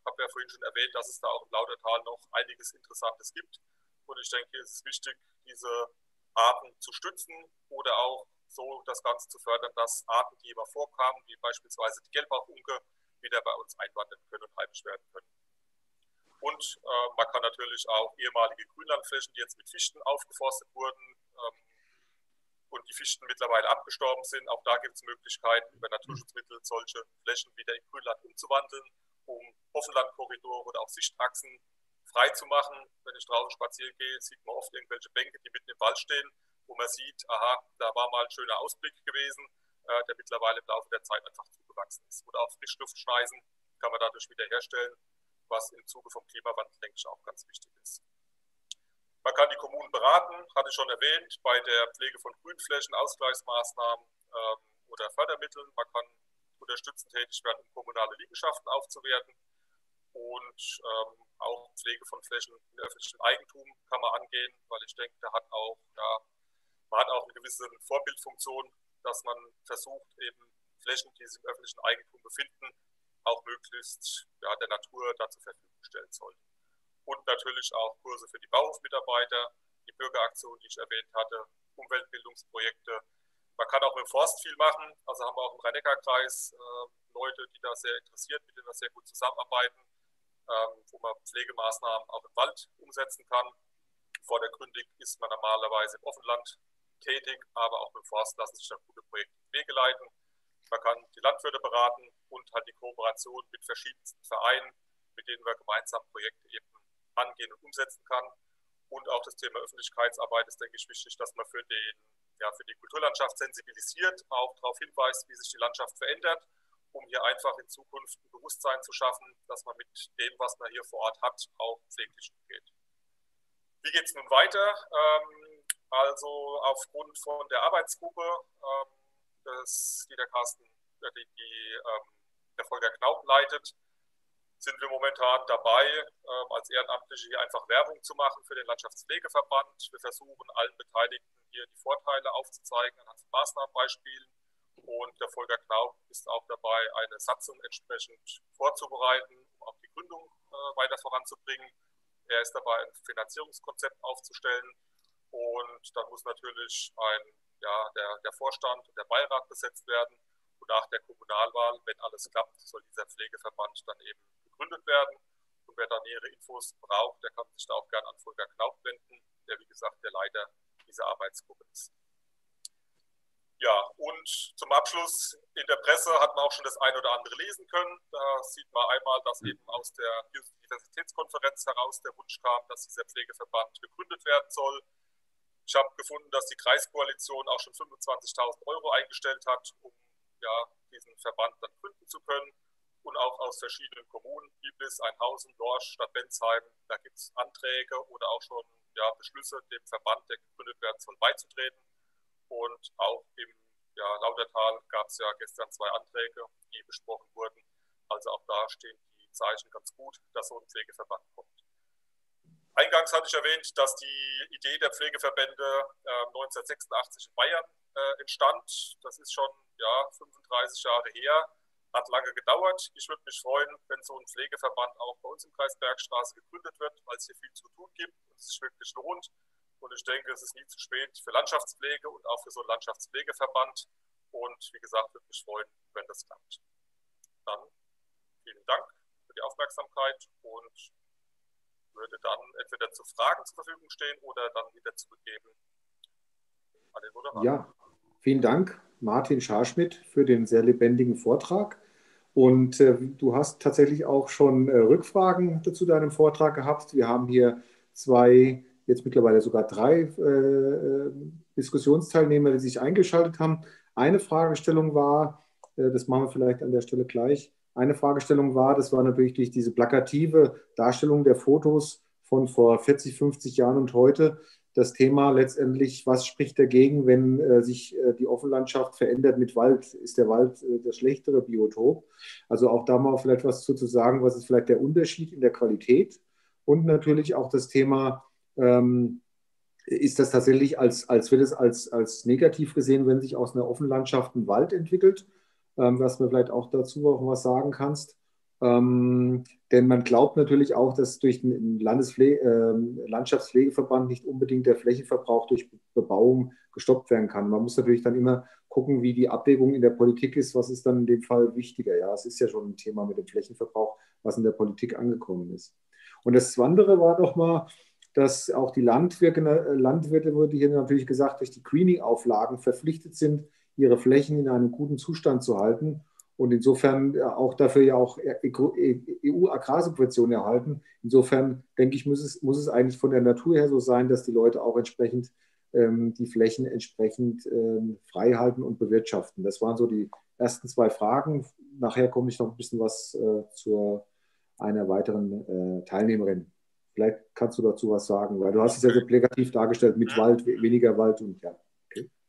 Ich habe ja vorhin schon erwähnt, dass es da auch im Lautertal noch einiges Interessantes gibt. Und ich denke, es ist wichtig, diese Arten zu stützen oder auch so das Ganze zu fördern, dass Arten, die immer vorkamen, wie beispielsweise die Gelbbauchunke, wieder bei uns einwandern können und heimisch werden können. Und äh, man kann natürlich auch ehemalige Grünlandflächen, die jetzt mit Fichten aufgeforstet wurden ähm, und die Fichten mittlerweile abgestorben sind, auch da gibt es Möglichkeiten, über Naturschutzmittel solche Flächen wieder in Grünland umzuwandeln, um Offenlandkorridore oder auch Sichtachsen frei zu machen. Wenn ich draußen spazieren gehe, sieht man oft irgendwelche Bänke, die mitten im Wald stehen, wo man sieht, aha, da war mal ein schöner Ausblick gewesen, äh, der mittlerweile im Laufe der Zeit einfach zugewachsen ist. Oder auch Frischluftschneisen kann man dadurch wiederherstellen, was im Zuge vom Klimawandel, denke ich, auch ganz wichtig ist. Man kann die Kommunen beraten, hatte ich schon erwähnt, bei der Pflege von Grünflächen, Ausgleichsmaßnahmen ähm, oder Fördermitteln. Man kann unterstützend tätig werden, um kommunale Liegenschaften aufzuwerten. Und ähm, auch Pflege von Flächen in öffentlichem Eigentum kann man angehen, weil ich denke, da hat auch, ja, man hat auch eine gewisse Vorbildfunktion, dass man versucht, eben Flächen, die sich im öffentlichen Eigentum befinden, auch möglichst ja, der Natur da zur Verfügung stellen soll. Und natürlich auch Kurse für die Bauhofmitarbeiter, die Bürgeraktion, die ich erwähnt hatte, Umweltbildungsprojekte. Man kann auch mit Forst viel machen. Also haben wir auch im Rhein-Neckar-Kreis äh, Leute, die da sehr interessiert, mit denen wir sehr gut zusammenarbeiten ähm, wo man Pflegemaßnahmen auch im Wald umsetzen kann. Vordergründig ist man normalerweise im Offenland tätig, aber auch mit Forst lassen sich dann gute Projekte in Wege leiten. Man kann die Landwirte beraten und halt die Kooperation mit verschiedensten Vereinen, mit denen man gemeinsam Projekte eben angehen und umsetzen kann. Und auch das Thema Öffentlichkeitsarbeit ist, denke ich, wichtig, dass man für, den, ja, für die Kulturlandschaft sensibilisiert, auch darauf hinweist, wie sich die Landschaft verändert um hier einfach in Zukunft ein Bewusstsein zu schaffen, dass man mit dem, was man hier vor Ort hat, auch pfleglich umgeht. Wie geht es nun weiter? Ähm, also aufgrund von der Arbeitsgruppe, ähm, das, die der Carsten, äh, die, die ähm, der Volker Knaub leitet, sind wir momentan dabei, ähm, als Ehrenamtliche hier einfach Werbung zu machen für den Landschaftspflegeverband. Wir versuchen allen Beteiligten hier die Vorteile aufzuzeigen anhand von Maßnahmenbeispielen und der Volker Knaub ist auch dabei, eine Satzung entsprechend vorzubereiten, um auch die Gründung äh, weiter voranzubringen. Er ist dabei, ein Finanzierungskonzept aufzustellen. Und dann muss natürlich ein, ja, der, der Vorstand und der Beirat besetzt werden. Und nach der Kommunalwahl, wenn alles klappt, soll dieser Pflegeverband dann eben gegründet werden. Und wer da nähere Infos braucht, der kann sich da auch gerne an Volker Knaub wenden, der wie gesagt der Leiter dieser Arbeitsgruppe ist. Ja, und zum Abschluss in der Presse hat man auch schon das eine oder andere lesen können. Da sieht man einmal, dass eben aus der Diversitätskonferenz heraus der Wunsch kam, dass dieser Pflegeverband gegründet werden soll. Ich habe gefunden, dass die Kreiskoalition auch schon 25.000 Euro eingestellt hat, um ja, diesen Verband dann gründen zu können. Und auch aus verschiedenen Kommunen, Biblis, Einhausen, Dorsch, Stadt Bensheim, da gibt es Anträge oder auch schon ja, Beschlüsse, dem Verband, der gegründet werden soll, beizutreten. Und auch im ja, Lautertal gab es ja gestern zwei Anträge, die besprochen wurden. Also auch da stehen die Zeichen ganz gut, dass so ein Pflegeverband kommt. Eingangs hatte ich erwähnt, dass die Idee der Pflegeverbände äh, 1986 in Bayern äh, entstand. Das ist schon ja, 35 Jahre her, hat lange gedauert. Ich würde mich freuen, wenn so ein Pflegeverband auch bei uns im Kreis Bergstraße gegründet wird, weil es hier viel zu tun gibt und es sich wirklich lohnt. Und ich denke, es ist nie zu spät für Landschaftspflege und auch für so einen Landschaftspflegeverband. Und wie gesagt, würde mich freuen, wenn das klappt. Dann vielen Dank für die Aufmerksamkeit und würde dann entweder zu Fragen zur Verfügung stehen oder dann wieder zurückgeben an den Moderator. Ja, vielen Dank, Martin Scharschmidt, für den sehr lebendigen Vortrag. Und äh, du hast tatsächlich auch schon äh, Rückfragen zu deinem Vortrag gehabt. Wir haben hier zwei, jetzt mittlerweile sogar drei äh, äh Diskussionsteilnehmer, die sich eingeschaltet haben. Eine Fragestellung war, äh, das machen wir vielleicht an der Stelle gleich, eine Fragestellung war, das war natürlich durch diese plakative Darstellung der Fotos von vor 40, 50 Jahren und heute das Thema letztendlich, was spricht dagegen, wenn äh, sich äh, die Offenlandschaft verändert mit Wald? Ist der Wald äh, das schlechtere Biotop? Also auch da mal vielleicht was zu, zu sagen, was ist vielleicht der Unterschied in der Qualität? Und natürlich auch das Thema, ähm, ist das tatsächlich als, als wird es als, als negativ gesehen, wenn sich aus einer Offenlandschaft ein Wald entwickelt? Ähm, was mir vielleicht auch dazu auch was sagen kannst. Ähm, denn man glaubt natürlich auch, dass durch den Landespfle äh, Landschaftspflegeverband nicht unbedingt der Flächenverbrauch durch Bebauung gestoppt werden kann. Man muss natürlich dann immer gucken, wie die Abwägung in der Politik ist. Was ist dann in dem Fall wichtiger? Ja, es ist ja schon ein Thema mit dem Flächenverbrauch, was in der Politik angekommen ist. Und das andere war doch mal, dass auch die Landwirte, Landwirte wurde hier natürlich gesagt, durch die Greening-Auflagen verpflichtet sind, ihre Flächen in einem guten Zustand zu halten und insofern äh, auch dafür ja auch EU-Agrarsubventionen erhalten. Insofern denke ich, muss es, muss es eigentlich von der Natur her so sein, dass die Leute auch entsprechend ähm, die Flächen entsprechend ähm, frei halten und bewirtschaften. Das waren so die ersten zwei Fragen. Nachher komme ich noch ein bisschen was äh, zu einer weiteren äh, Teilnehmerin. Vielleicht kannst du dazu was sagen, weil du hast es ja so plakativ dargestellt mit Wald, weniger Wald und ja.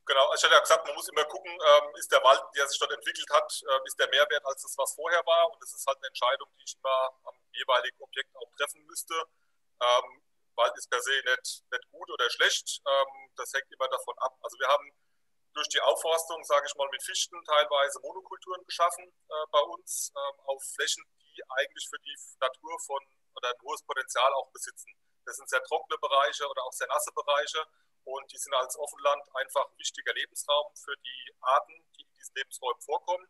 Genau, also ich hatte ja gesagt, man muss immer gucken, ähm, ist der Wald, der sich dort entwickelt hat, äh, ist der Mehrwert als das, was vorher war. Und das ist halt eine Entscheidung, die ich immer am jeweiligen Objekt auch treffen müsste. Ähm, Wald ist per se nicht, nicht gut oder schlecht. Ähm, das hängt immer davon ab. Also wir haben durch die Aufforstung, sage ich mal, mit Fichten teilweise Monokulturen geschaffen äh, bei uns ähm, auf Flächen, die eigentlich für die Natur von oder ein hohes Potenzial auch besitzen. Das sind sehr trockene Bereiche oder auch sehr nasse Bereiche. Und die sind als Offenland einfach ein wichtiger Lebensraum für die Arten, die in diesen Lebensräumen vorkommen.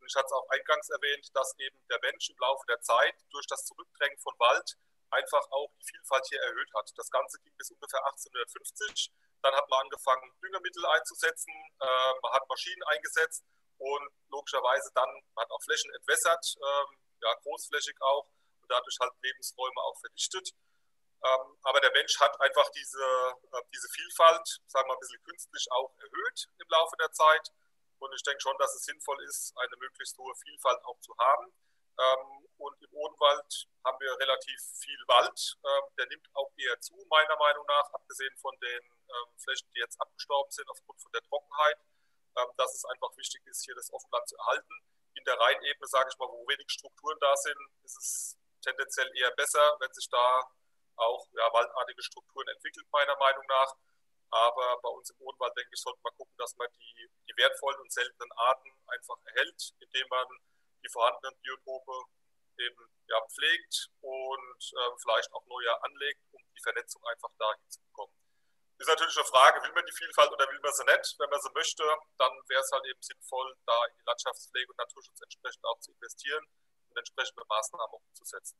Und ich hatte es auch eingangs erwähnt, dass eben der Mensch im Laufe der Zeit durch das Zurückdrängen von Wald einfach auch die Vielfalt hier erhöht hat. Das Ganze ging bis ungefähr 1850. Dann hat man angefangen, Düngemittel einzusetzen, äh, man hat Maschinen eingesetzt und logischerweise dann, man hat auch Flächen entwässert, äh, ja, großflächig auch und dadurch halt Lebensräume auch verdichtet. Ähm, aber der Mensch hat einfach diese, äh, diese Vielfalt, sagen wir mal, ein bisschen künstlich auch erhöht im Laufe der Zeit. Und ich denke schon, dass es sinnvoll ist, eine möglichst hohe Vielfalt auch zu haben. Ähm, und im Odenwald haben wir relativ viel Wald. Ähm, der nimmt auch eher zu, meiner Meinung nach, abgesehen von den Flächen, die jetzt abgestorben sind aufgrund von der Trockenheit, dass es einfach wichtig ist, hier das Offenland zu erhalten. In der Rheinebene, sage ich mal, wo wenig Strukturen da sind, ist es tendenziell eher besser, wenn sich da auch ja, waldartige Strukturen entwickelt, meiner Meinung nach. Aber bei uns im Odenwald, denke ich, sollte man gucken, dass man die, die wertvollen und seltenen Arten einfach erhält, indem man die vorhandenen Biotope eben ja, pflegt und äh, vielleicht auch neue anlegt, um die Vernetzung einfach dahin zu bekommen. Ist natürlich eine Frage, will man die Vielfalt oder will man sie nicht? Wenn man sie möchte, dann wäre es halt eben sinnvoll, da in die Landschaftspflege und Naturschutz entsprechend auch zu investieren und entsprechende Maßnahmen umzusetzen.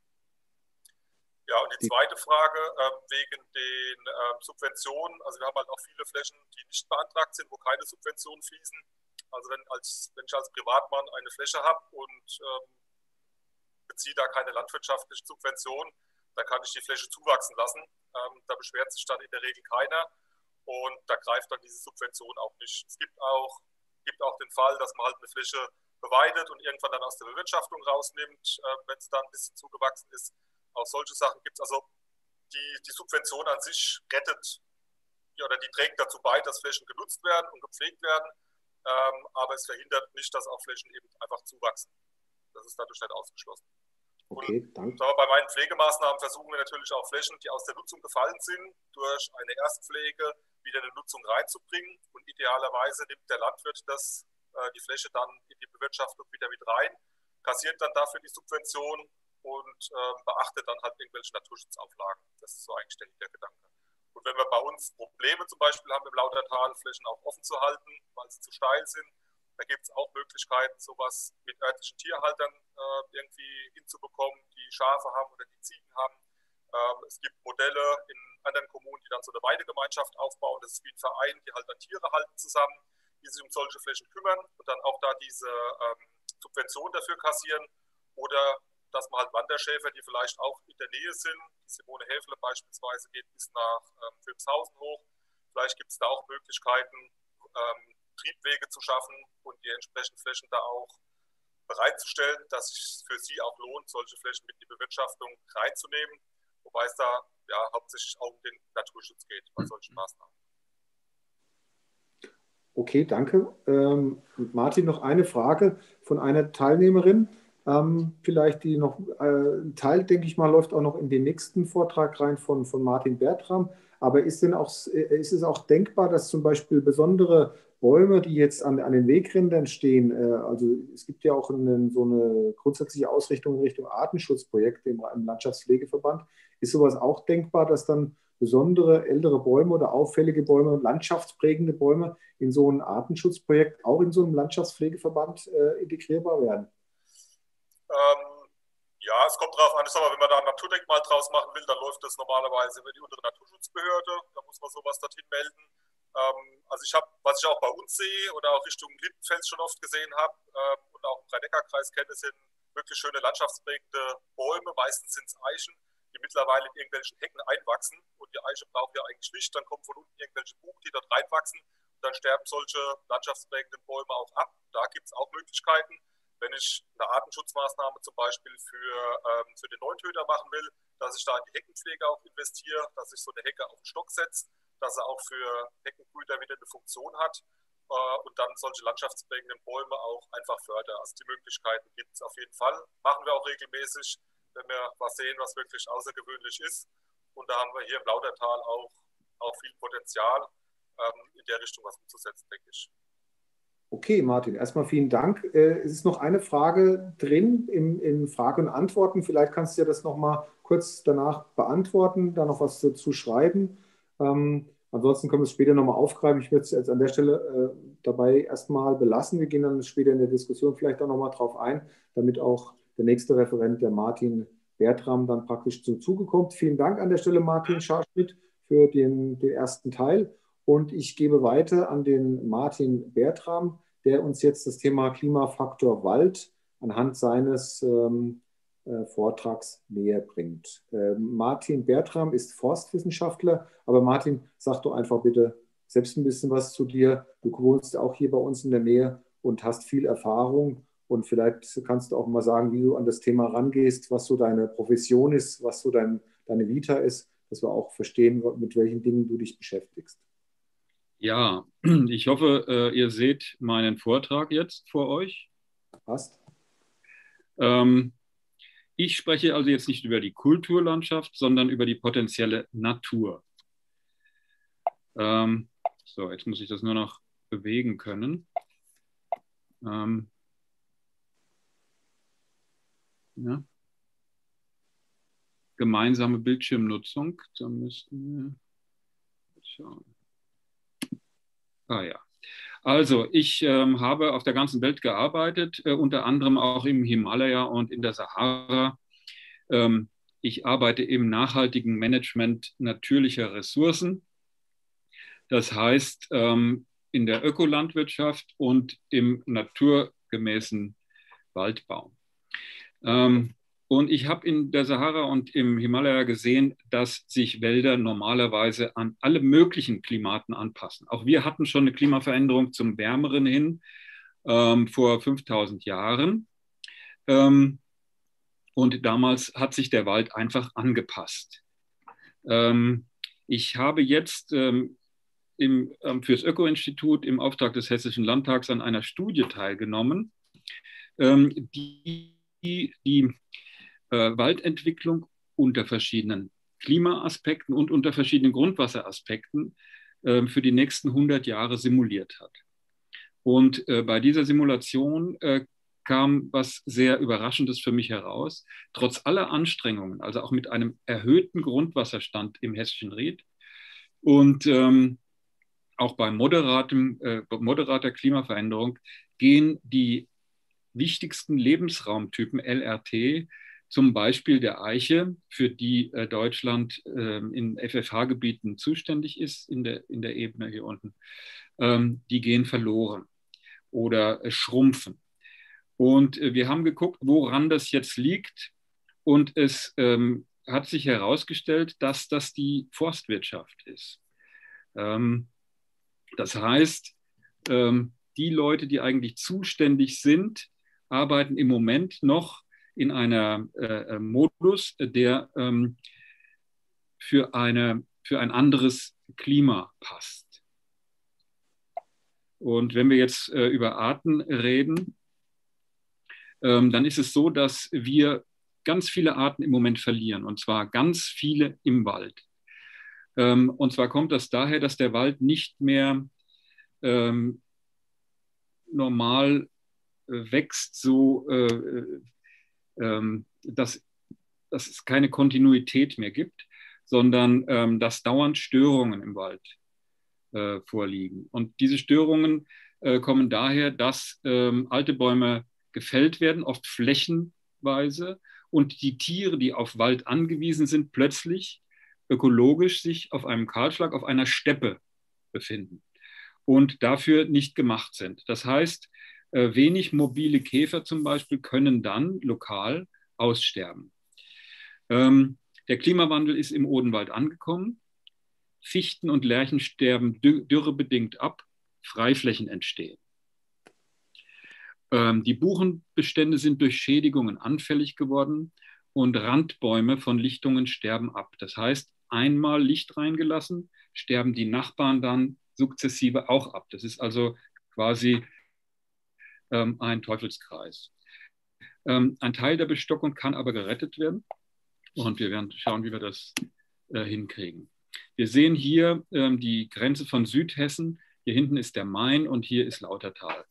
Ja, und die zweite Frage äh, wegen den äh, Subventionen. Also wir haben halt auch viele Flächen, die nicht beantragt sind, wo keine Subventionen fließen. Also wenn, als, wenn ich als Privatmann eine Fläche habe und ähm, beziehe da keine landwirtschaftliche Subvention, dann kann ich die Fläche zuwachsen lassen. Ähm, da beschwert sich dann in der Regel keiner und da greift dann diese Subvention auch nicht. Es gibt auch, gibt auch den Fall, dass man halt eine Fläche beweidet und irgendwann dann aus der Bewirtschaftung rausnimmt, äh, wenn es dann ein bisschen zugewachsen ist auch solche Sachen gibt es. Also die, die Subvention an sich rettet oder die trägt dazu bei, dass Flächen genutzt werden und gepflegt werden, ähm, aber es verhindert nicht, dass auch Flächen eben einfach zuwachsen. Das ist dadurch nicht ausgeschlossen. Okay, danke. Und bei meinen Pflegemaßnahmen versuchen wir natürlich auch Flächen, die aus der Nutzung gefallen sind, durch eine Erstpflege wieder in die Nutzung reinzubringen. Und idealerweise nimmt der Landwirt das, äh, die Fläche dann in die Bewirtschaftung wieder mit rein, kassiert dann dafür die Subvention und äh, beachtet dann halt irgendwelche Naturschutzauflagen. Das ist so eigentlich der Hintergedanke. Und wenn wir bei uns Probleme zum Beispiel haben, im Lautertal Flächen auch offen zu halten, weil sie zu steil sind, da gibt es auch Möglichkeiten, sowas mit örtlichen Tierhaltern äh, irgendwie hinzubekommen, die Schafe haben oder die Ziegen haben, Ähm, es gibt Modelle in anderen Kommunen, die dann so eine Weidegemeinschaft aufbauen. Das ist wie ein Verein, die halt dann Tiere halten zusammen, die sich um solche Flächen kümmern und dann auch da diese ähm, Subventionen dafür kassieren. Oder dass man halt Wanderschäfer, die vielleicht auch in der Nähe sind, Simone Häfele beispielsweise geht bis nach ähm, Filmshausen hoch. Vielleicht gibt es da auch Möglichkeiten, ähm, Triebwege zu schaffen und die entsprechenden Flächen da auch bereitzustellen, dass es für sie auch lohnt, solche Flächen mit in die Bewirtschaftung reinzunehmen, wobei es da ja hauptsächlich auch um den Naturschutz geht bei solchen Maßnahmen. Okay, danke. Ähm, Martin, noch eine Frage von einer Teilnehmerin. Ähm, vielleicht die noch, äh, ein Teil, denke ich mal, läuft auch noch in den nächsten Vortrag rein von, von Martin Bertram. Aber ist, denn auch, äh, ist es auch denkbar, dass zum Beispiel besondere Bäume, die jetzt an, an den Wegrändern stehen, äh, also es gibt ja auch eine, so eine grundsätzliche Ausrichtung in Richtung Artenschutzprojekte im, im Landschaftspflegeverband, ist sowas auch denkbar, dass dann besondere ältere Bäume oder auffällige Bäume, landschaftsprägende Bäume in so ein Artenschutzprojekt auch in so einem Landschaftspflegeverband äh, integrierbar werden? Ähm, ja, es kommt darauf an, mal, wenn man da ein Naturdenkmal draus machen will, dann läuft das normalerweise über die untere Naturschutzbehörde. Da muss man sowas dorthin melden. Ähm, also ich habe, was ich auch bei uns sehe oder auch Richtung Lindenfels schon oft gesehen habe ähm, und auch im Rhein-Neckar-Kreis kenne, sind wirklich schöne landschaftsprägende Bäume. Meistens sind es Eichen, die mittlerweile in irgendwelchen Hecken einwachsen. Und die Eiche braucht ja eigentlich Licht. Dann kommen von unten irgendwelche Buchen, die dort reinwachsen. Und dann sterben solche landschaftsprägenden Bäume auch ab. Da gibt es auch Möglichkeiten wenn ich eine Artenschutzmaßnahme zum Beispiel für, ähm, für den Neuntöter machen will, dass ich da in die Heckenpflege auch investiere, dass ich so eine Hecke auf den Stock setze, dass er auch für Heckenbrüter wieder eine Funktion hat äh, und dann solche landschaftsprägenden Bäume auch einfach fördere. Also die Möglichkeiten gibt es auf jeden Fall. Machen wir auch regelmäßig, wenn wir was sehen, was wirklich außergewöhnlich ist. Und da haben wir hier im Lautertal auch, auch viel Potenzial, ähm, in der Richtung was umzusetzen, denke ich. Okay, Martin, erstmal vielen Dank. Äh, es ist noch eine Frage drin in, in Frage und Antworten. Vielleicht kannst du ja das nochmal kurz danach beantworten, da noch was dazu schreiben. Ähm, ansonsten können wir es später nochmal aufgreifen. Ich würde es jetzt an der Stelle äh, dabei erstmal belassen. Wir gehen dann später in der Diskussion vielleicht auch nochmal drauf ein, damit auch der nächste Referent, der Martin Bertram, dann praktisch zum Zuge kommt. Vielen Dank an der Stelle, Martin Scharschmidt, für den, den ersten Teil. Und ich gebe weiter an den Martin Bertram, der uns jetzt das Thema Klimafaktor Wald anhand seines ähm, äh, Vortrags näher bringt. Ähm, Martin Bertram ist Forstwissenschaftler, aber Martin, sag doch einfach bitte selbst ein bisschen was zu dir. Du wohnst auch hier bei uns in der Nähe und hast viel Erfahrung. Und vielleicht kannst du auch mal sagen, wie du an das Thema rangehst, was so deine Profession ist, was so dein, deine Vita ist, dass wir auch verstehen, mit welchen Dingen du dich beschäftigst. Ja, [clears throat] ich hoffe, äh, ihr seht meinen Vortrag jetzt vor euch. Passt. Ähm, ich spreche also jetzt nicht über die Kulturlandschaft, sondern über die potenzielle Natur. Ähm, so, jetzt muss ich das nur noch bewegen können. Ähm, ja. Gemeinsame Bildschirmnutzung, da müssten wir schauen. Ah ja. Also, ich ähm, habe auf der ganzen Welt gearbeitet, äh, unter anderem auch im Himalaya und in der Sahara. Ähm, ich arbeite im nachhaltigen Management natürlicher Ressourcen. Das heißt, ähm, in der Ökolandwirtschaft und im naturgemäßen Waldbau. Ähm, und ich habe in der Sahara und im Himalaya gesehen, dass sich Wälder normalerweise an alle möglichen Klimaten anpassen. Auch wir hatten schon eine Klimaveränderung zum Wärmeren hin ähm, vor 5000 Jahren. Ähm, und damals hat sich der Wald einfach angepasst. Ähm, ich habe jetzt ähm, im, ähm, fürs Öko-Institut im Auftrag des Hessischen Landtags an einer Studie teilgenommen, ähm, die die äh, Waldentwicklung unter verschiedenen Klimaaspekten und unter verschiedenen Grundwasseraspekten äh, für die nächsten 100 Jahre simuliert hat. Und äh, bei dieser Simulation äh, kam was sehr Überraschendes für mich heraus. Trotz aller Anstrengungen, also auch mit einem erhöhten Grundwasserstand im Hessischen Ried und ähm, auch bei moderatem, äh, moderater Klimaveränderung, gehen die wichtigsten Lebensraumtypen LRT zum Beispiel der Eiche, für die äh, Deutschland ähm, in FFH-Gebieten zuständig ist, in der, in der Ebene hier unten, ähm, die gehen verloren oder äh, schrumpfen. Und äh, wir haben geguckt, woran das jetzt liegt. Und es ähm, hat sich herausgestellt, dass das die Forstwirtschaft ist. Ähm, das heißt, ähm, die Leute, die eigentlich zuständig sind, arbeiten im Moment noch in einer äh, äh, Modus, der ähm, für, eine, für ein anderes Klima passt. Und wenn wir jetzt äh, über Arten reden, ähm, dann ist es so, dass wir ganz viele Arten im Moment verlieren, und zwar ganz viele im Wald. Ähm, und zwar kommt das daher, dass der Wald nicht mehr ähm, normal äh, wächst, so äh, äh, dass, dass es keine Kontinuität mehr gibt, sondern ähm, dass dauernd Störungen im Wald äh, vorliegen. Und diese Störungen äh, kommen daher, dass ähm, alte Bäume gefällt werden, oft flächenweise, und die Tiere, die auf Wald angewiesen sind, plötzlich ökologisch sich auf einem Kahlschlag, auf einer Steppe befinden und dafür nicht gemacht sind. Das heißt, wenig mobile Käfer zum Beispiel können dann lokal aussterben. Ähm, der Klimawandel ist im Odenwald angekommen. Fichten und Lärchen sterben dürrebedingt ab, Freiflächen entstehen. Ähm, die Buchenbestände sind durch Schädigungen anfällig geworden und Randbäume von Lichtungen sterben ab. Das heißt, einmal Licht reingelassen, sterben die Nachbarn dann sukzessive auch ab. Das ist also quasi ähm, ein Teufelskreis. Ähm, ein Teil der Bestockung kann aber gerettet werden und wir werden schauen, wie wir das äh, hinkriegen. Wir sehen hier ähm, die Grenze von Südhessen. Hier hinten ist der Main und hier ist Lautertal.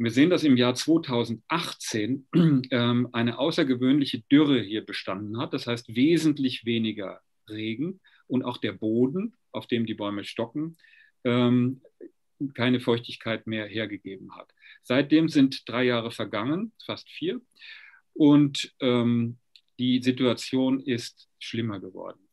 Wir sehen, dass im Jahr 2018 [clears throat] ähm, eine außergewöhnliche Dürre hier bestanden hat. Das heißt wesentlich weniger Regen und auch der Boden, auf dem die Bäume stocken, ähm, keine Feuchtigkeit mehr hergegeben hat. Seitdem sind drei Jahre vergangen, fast vier, und ähm, die Situation ist schlimmer geworden.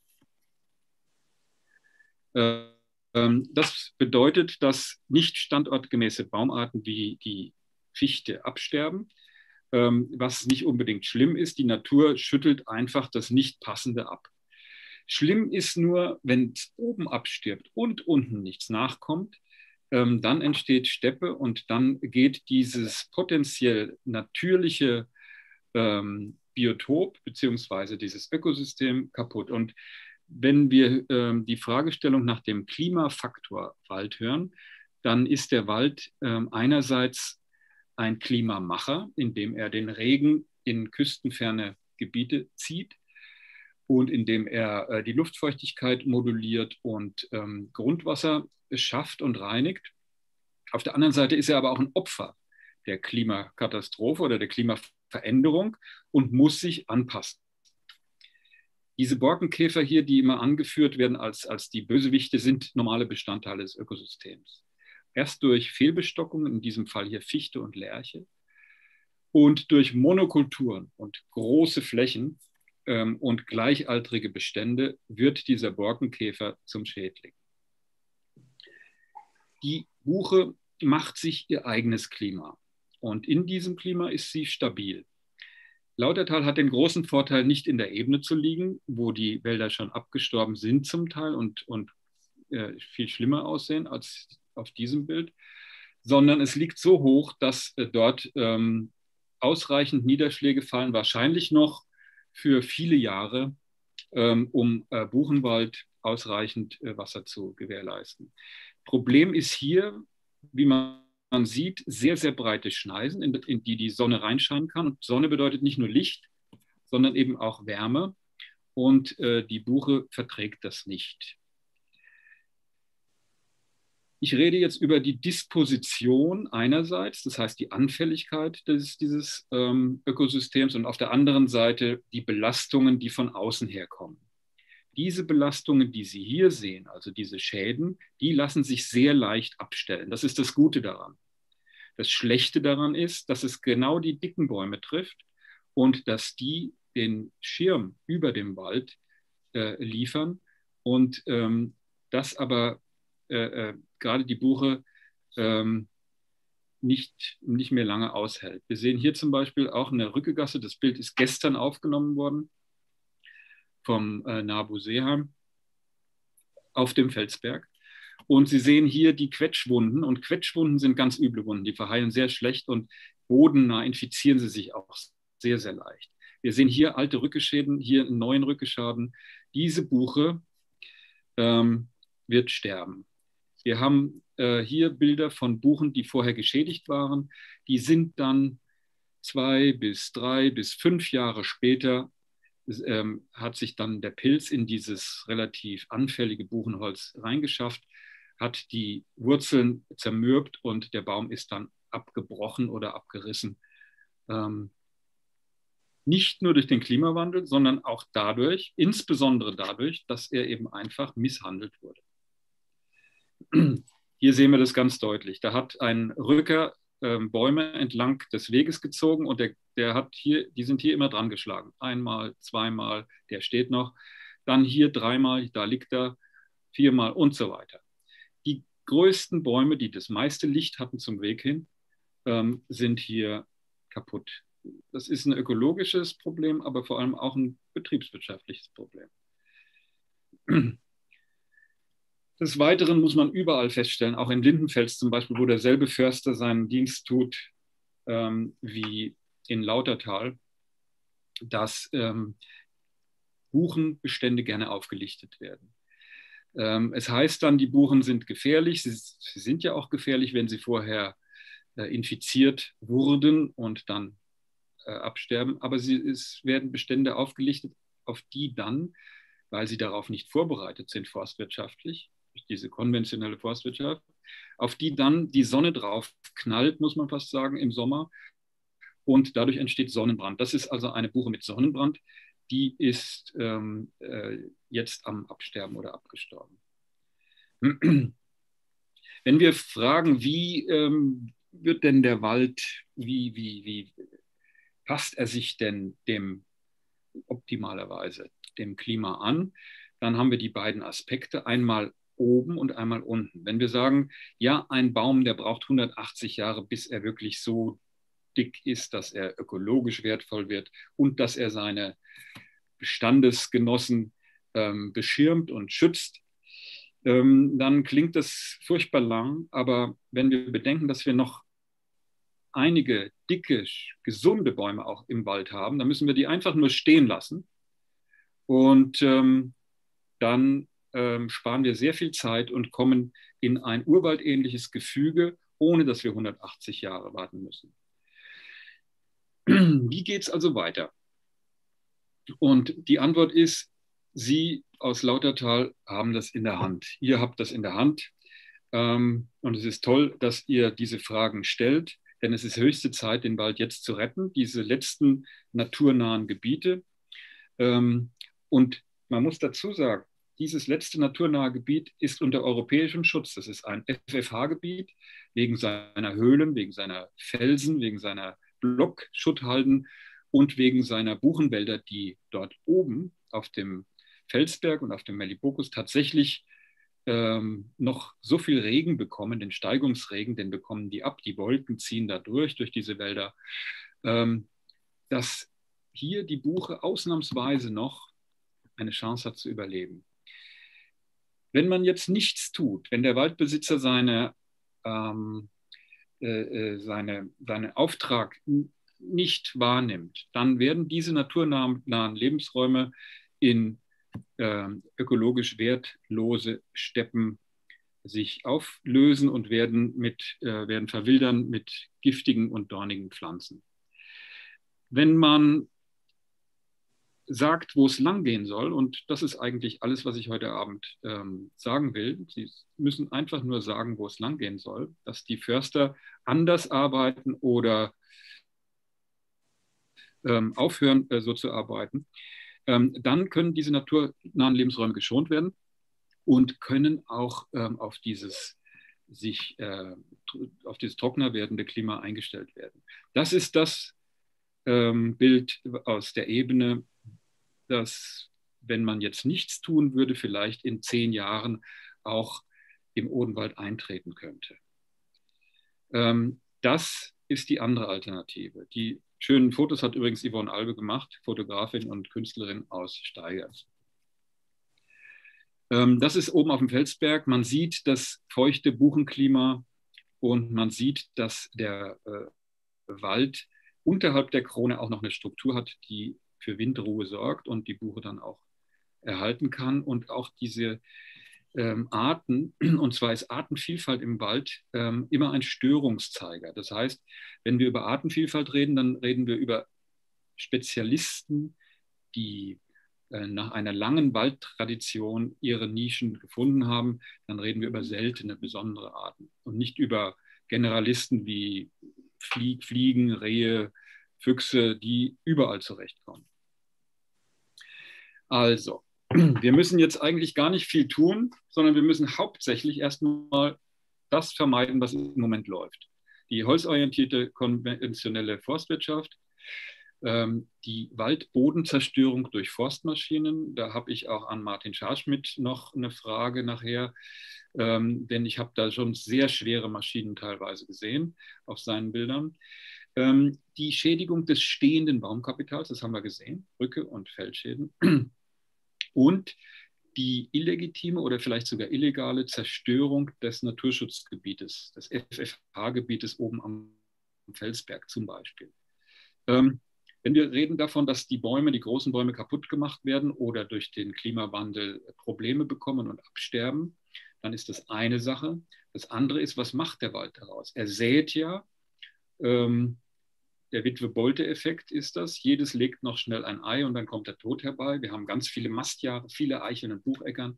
Äh, ähm, das bedeutet, dass nicht standortgemäße Baumarten wie die Fichte absterben, ähm, was nicht unbedingt schlimm ist. Die Natur schüttelt einfach das Nicht-Passende ab. Schlimm ist nur, wenn es oben abstirbt und unten nichts nachkommt, ähm, dann entsteht Steppe und dann geht dieses potenziell natürliche ähm, Biotop beziehungsweise dieses Ökosystem kaputt. Und wenn wir ähm, die Fragestellung nach dem Klimafaktor Wald hören, dann ist der Wald ähm, einerseits ein Klimamacher, indem er den Regen in küstenferne Gebiete zieht und indem er äh, die Luftfeuchtigkeit moduliert und ähm, Grundwasser schafft und reinigt. Auf der anderen Seite ist er aber auch ein Opfer der Klimakatastrophe oder der Klimaveränderung und muss sich anpassen. Diese Borkenkäfer hier, die immer angeführt werden als, als die Bösewichte, sind normale Bestandteile des Ökosystems. Erst durch Fehlbestockungen, in diesem Fall hier Fichte und Lärche, und durch Monokulturen und große Flächen ähm, und gleichaltrige Bestände wird dieser Borkenkäfer zum Schädling. Die Buche macht sich ihr eigenes Klima und in diesem Klima ist sie stabil. Lautertal hat den großen Vorteil, nicht in der Ebene zu liegen, wo die Wälder schon abgestorben sind zum Teil und, und äh, viel schlimmer aussehen als auf diesem Bild, sondern es liegt so hoch, dass äh, dort ähm, ausreichend Niederschläge fallen, wahrscheinlich noch für viele Jahre, ähm, um äh, Buchenwald ausreichend äh, Wasser zu gewährleisten. Problem ist hier, wie man, man sieht, sehr, sehr breite Schneisen, in, die die Sonne reinscheinen kann. Und Sonne bedeutet nicht nur Licht, sondern eben auch Wärme. Und äh, die Buche verträgt das nicht. Ich rede jetzt über die Disposition einerseits, das heißt die Anfälligkeit des, dieses ähm, Ökosystems und auf der anderen Seite die Belastungen, die von außen herkommen. Diese Belastungen, die Sie hier sehen, also diese Schäden, die lassen sich sehr leicht abstellen. Das ist das Gute daran. Das Schlechte daran ist, dass es genau die dicken Bäume trifft und dass die den Schirm über dem Wald äh, liefern und ähm, das aber äh, äh, gerade die Buche ähm, nicht, nicht mehr lange aushält. Wir sehen hier zum Beispiel auch eine Rückegasse. Das Bild ist gestern aufgenommen worden vom äh, Nabu Seeheim auf dem Felsberg. Und Sie sehen hier die Quetschwunden. Und Quetschwunden sind ganz üble Wunden. Die verheilen sehr schlecht und bodennah infizieren sie sich auch sehr, sehr leicht. Wir sehen hier alte Rückeschäden, hier einen neuen Rückeschaden. Diese Buche ähm, wird sterben. Wir haben äh, hier Bilder von Buchen, die vorher geschädigt waren. Die sind dann zwei bis drei bis fünf Jahre später ähm, hat sich dann der Pilz in dieses relativ anfällige Buchenholz reingeschafft, hat die Wurzeln zermürbt und der Baum ist dann abgebrochen oder abgerissen. Ähm, nicht nur durch den Klimawandel, sondern auch dadurch, insbesondere dadurch, dass er eben einfach misshandelt wurde. [clears throat] Hier sehen wir das ganz deutlich. Da hat ein Rücker ähm, Bäume entlang des Weges gezogen und der, der hat hier, die sind hier immer dran geschlagen. Einmal, zweimal, der steht noch. Dann hier dreimal, da liegt er, viermal und so weiter. Die größten Bäume, die das meiste Licht hatten zum Weg hin, ähm, sind hier kaputt. Das ist ein ökologisches Problem, aber vor allem auch ein betriebswirtschaftliches Problem. [clears throat] Des Weiteren muss man überall feststellen, auch in Lindenfels zum Beispiel, wo derselbe Förster seinen Dienst tut ähm, wie in Lautertal, dass ähm, Buchenbestände gerne aufgelichtet werden. Ähm, es heißt dann, die Buchen sind gefährlich. Sie, sie, sind ja auch gefährlich, wenn sie vorher äh, infiziert wurden und dann äh, absterben. Aber sie, es werden Bestände aufgelichtet, auf die dann, weil sie darauf nicht vorbereitet sind forstwirtschaftlich, diese konventionelle Forstwirtschaft, auf die dann die Sonne drauf knallt, muss man fast sagen, im Sommer. Und dadurch entsteht Sonnenbrand. Das ist also eine Buche mit Sonnenbrand. Die ist ähm, äh, jetzt am Absterben oder abgestorben. [clears throat] Wenn wir fragen, wie ähm, wird denn der Wald, wie, wie, wie passt er sich denn dem optimalerweise dem Klima an, dann haben wir die beiden Aspekte. Einmal oben und einmal unten. Wenn wir sagen, ja, ein Baum, der braucht 180 Jahre, bis er wirklich so dick ist, dass er ökologisch wertvoll wird und dass er seine Bestandesgenossen ähm, beschirmt und schützt, ähm, dann klingt das furchtbar lang. Aber wenn wir bedenken, dass wir noch einige dicke, gesunde Bäume auch im Wald haben, dann müssen wir die einfach nur stehen lassen. Und ähm, dann ähm, sparen wir sehr viel Zeit und kommen in ein urwaldähnliches Gefüge, ohne dass wir 180 Jahre warten müssen. [clears throat] Wie geht es also weiter? Und die Antwort ist, Sie aus Lautertal haben das in der Hand. Ihr habt das in der Hand. Ähm, und es ist toll, dass ihr diese Fragen stellt, denn es ist höchste Zeit, den Wald jetzt zu retten, diese letzten naturnahen Gebiete. Ähm, und man muss dazu sagen, dieses letzte naturnahe Gebiet ist unter europäischem Schutz. Das ist ein FFH-Gebiet wegen seiner Höhlen, wegen seiner Felsen, wegen seiner Blockschutthalden und wegen seiner Buchenwälder, die dort oben auf dem Felsberg und auf dem Melibokus tatsächlich ähm, noch so viel Regen bekommen, den Steigungsregen, den bekommen die ab, die Wolken ziehen da durch, durch diese Wälder, ähm, dass hier die Buche ausnahmsweise noch eine Chance hat zu überleben. Wenn man jetzt nichts tut, wenn der Waldbesitzer seine, ähm, äh, äh seine, seinen Auftrag nicht wahrnimmt, dann werden diese naturnahen Lebensräume in äh, ökologisch wertlose Steppen sich auflösen und werden, mit, äh, werden verwildern mit giftigen und dornigen Pflanzen. Wenn man sagt, wo es langgehen soll. Und das ist eigentlich alles, was ich heute Abend ähm, sagen will. Sie müssen einfach nur sagen, wo es langgehen soll, dass die Förster anders arbeiten oder ähm, aufhören, äh, so zu arbeiten. Ähm, dann können diese naturnahen Lebensräume geschont werden und können auch ähm, auf dieses sich äh, auf dieses trockener werdende Klima eingestellt werden. Das ist das, ähm, Bild aus der Ebene, dass wenn man jetzt nichts tun würde, vielleicht in zehn Jahren auch im Odenwald eintreten könnte. Ähm, das ist die andere Alternative. Die schönen Fotos hat übrigens Yvonne Albe gemacht, Fotografin und Künstlerin aus Steigers. Ähm, das ist oben auf dem Felsberg. Man sieht das feuchte Buchenklima und man sieht, dass der äh, Wald unterhalb der Krone auch noch eine Struktur hat, die für Windruhe sorgt und die Buche dann auch erhalten kann. Und auch diese ähm, Arten, [clears throat] und zwar ist Artenvielfalt im Wald ähm, immer ein Störungszeiger. Das heißt, wenn wir über Artenvielfalt reden, dann reden wir über Spezialisten, die äh, nach einer langen Waldtradition ihre Nischen gefunden haben, dann reden wir über seltene, besondere Arten und nicht über Generalisten wie Flie Fliegen, Rehe, Füchse, die überall zurechtkommen. Also, [clears throat] wir müssen jetzt eigentlich gar nicht viel tun, sondern wir müssen hauptsächlich erstmal das vermeiden, was im Moment läuft. Die holzorientierte konventionelle Forstwirtschaft, ähm, die Waldbodenzerstörung durch Forstmaschinen. Da habe ich auch an Martin Scharschmidt noch eine Frage nachher, ähm, denn ich habe da schon sehr schwere Maschinen teilweise gesehen auf seinen Bildern. Ähm, die Schädigung des stehenden Baumkapitals, das haben wir gesehen, Rücke- und Feldschäden und die illegitime oder vielleicht sogar illegale Zerstörung des Naturschutzgebietes, des FFH-Gebietes oben am Felsberg zum Beispiel. Ähm, wenn wir reden davon, dass die Bäume, die großen Bäume kaputt gemacht werden oder durch den Klimawandel Probleme bekommen und absterben, dann ist das eine Sache. Das andere ist, was macht der Wald daraus? Er sät ja ähm, der Witwe-Bolte-Effekt ist das. Jedes legt noch schnell ein Ei und dann kommt der Tod herbei. Wir haben ganz viele Mastjahre, viele Eicheln und Bucheckern.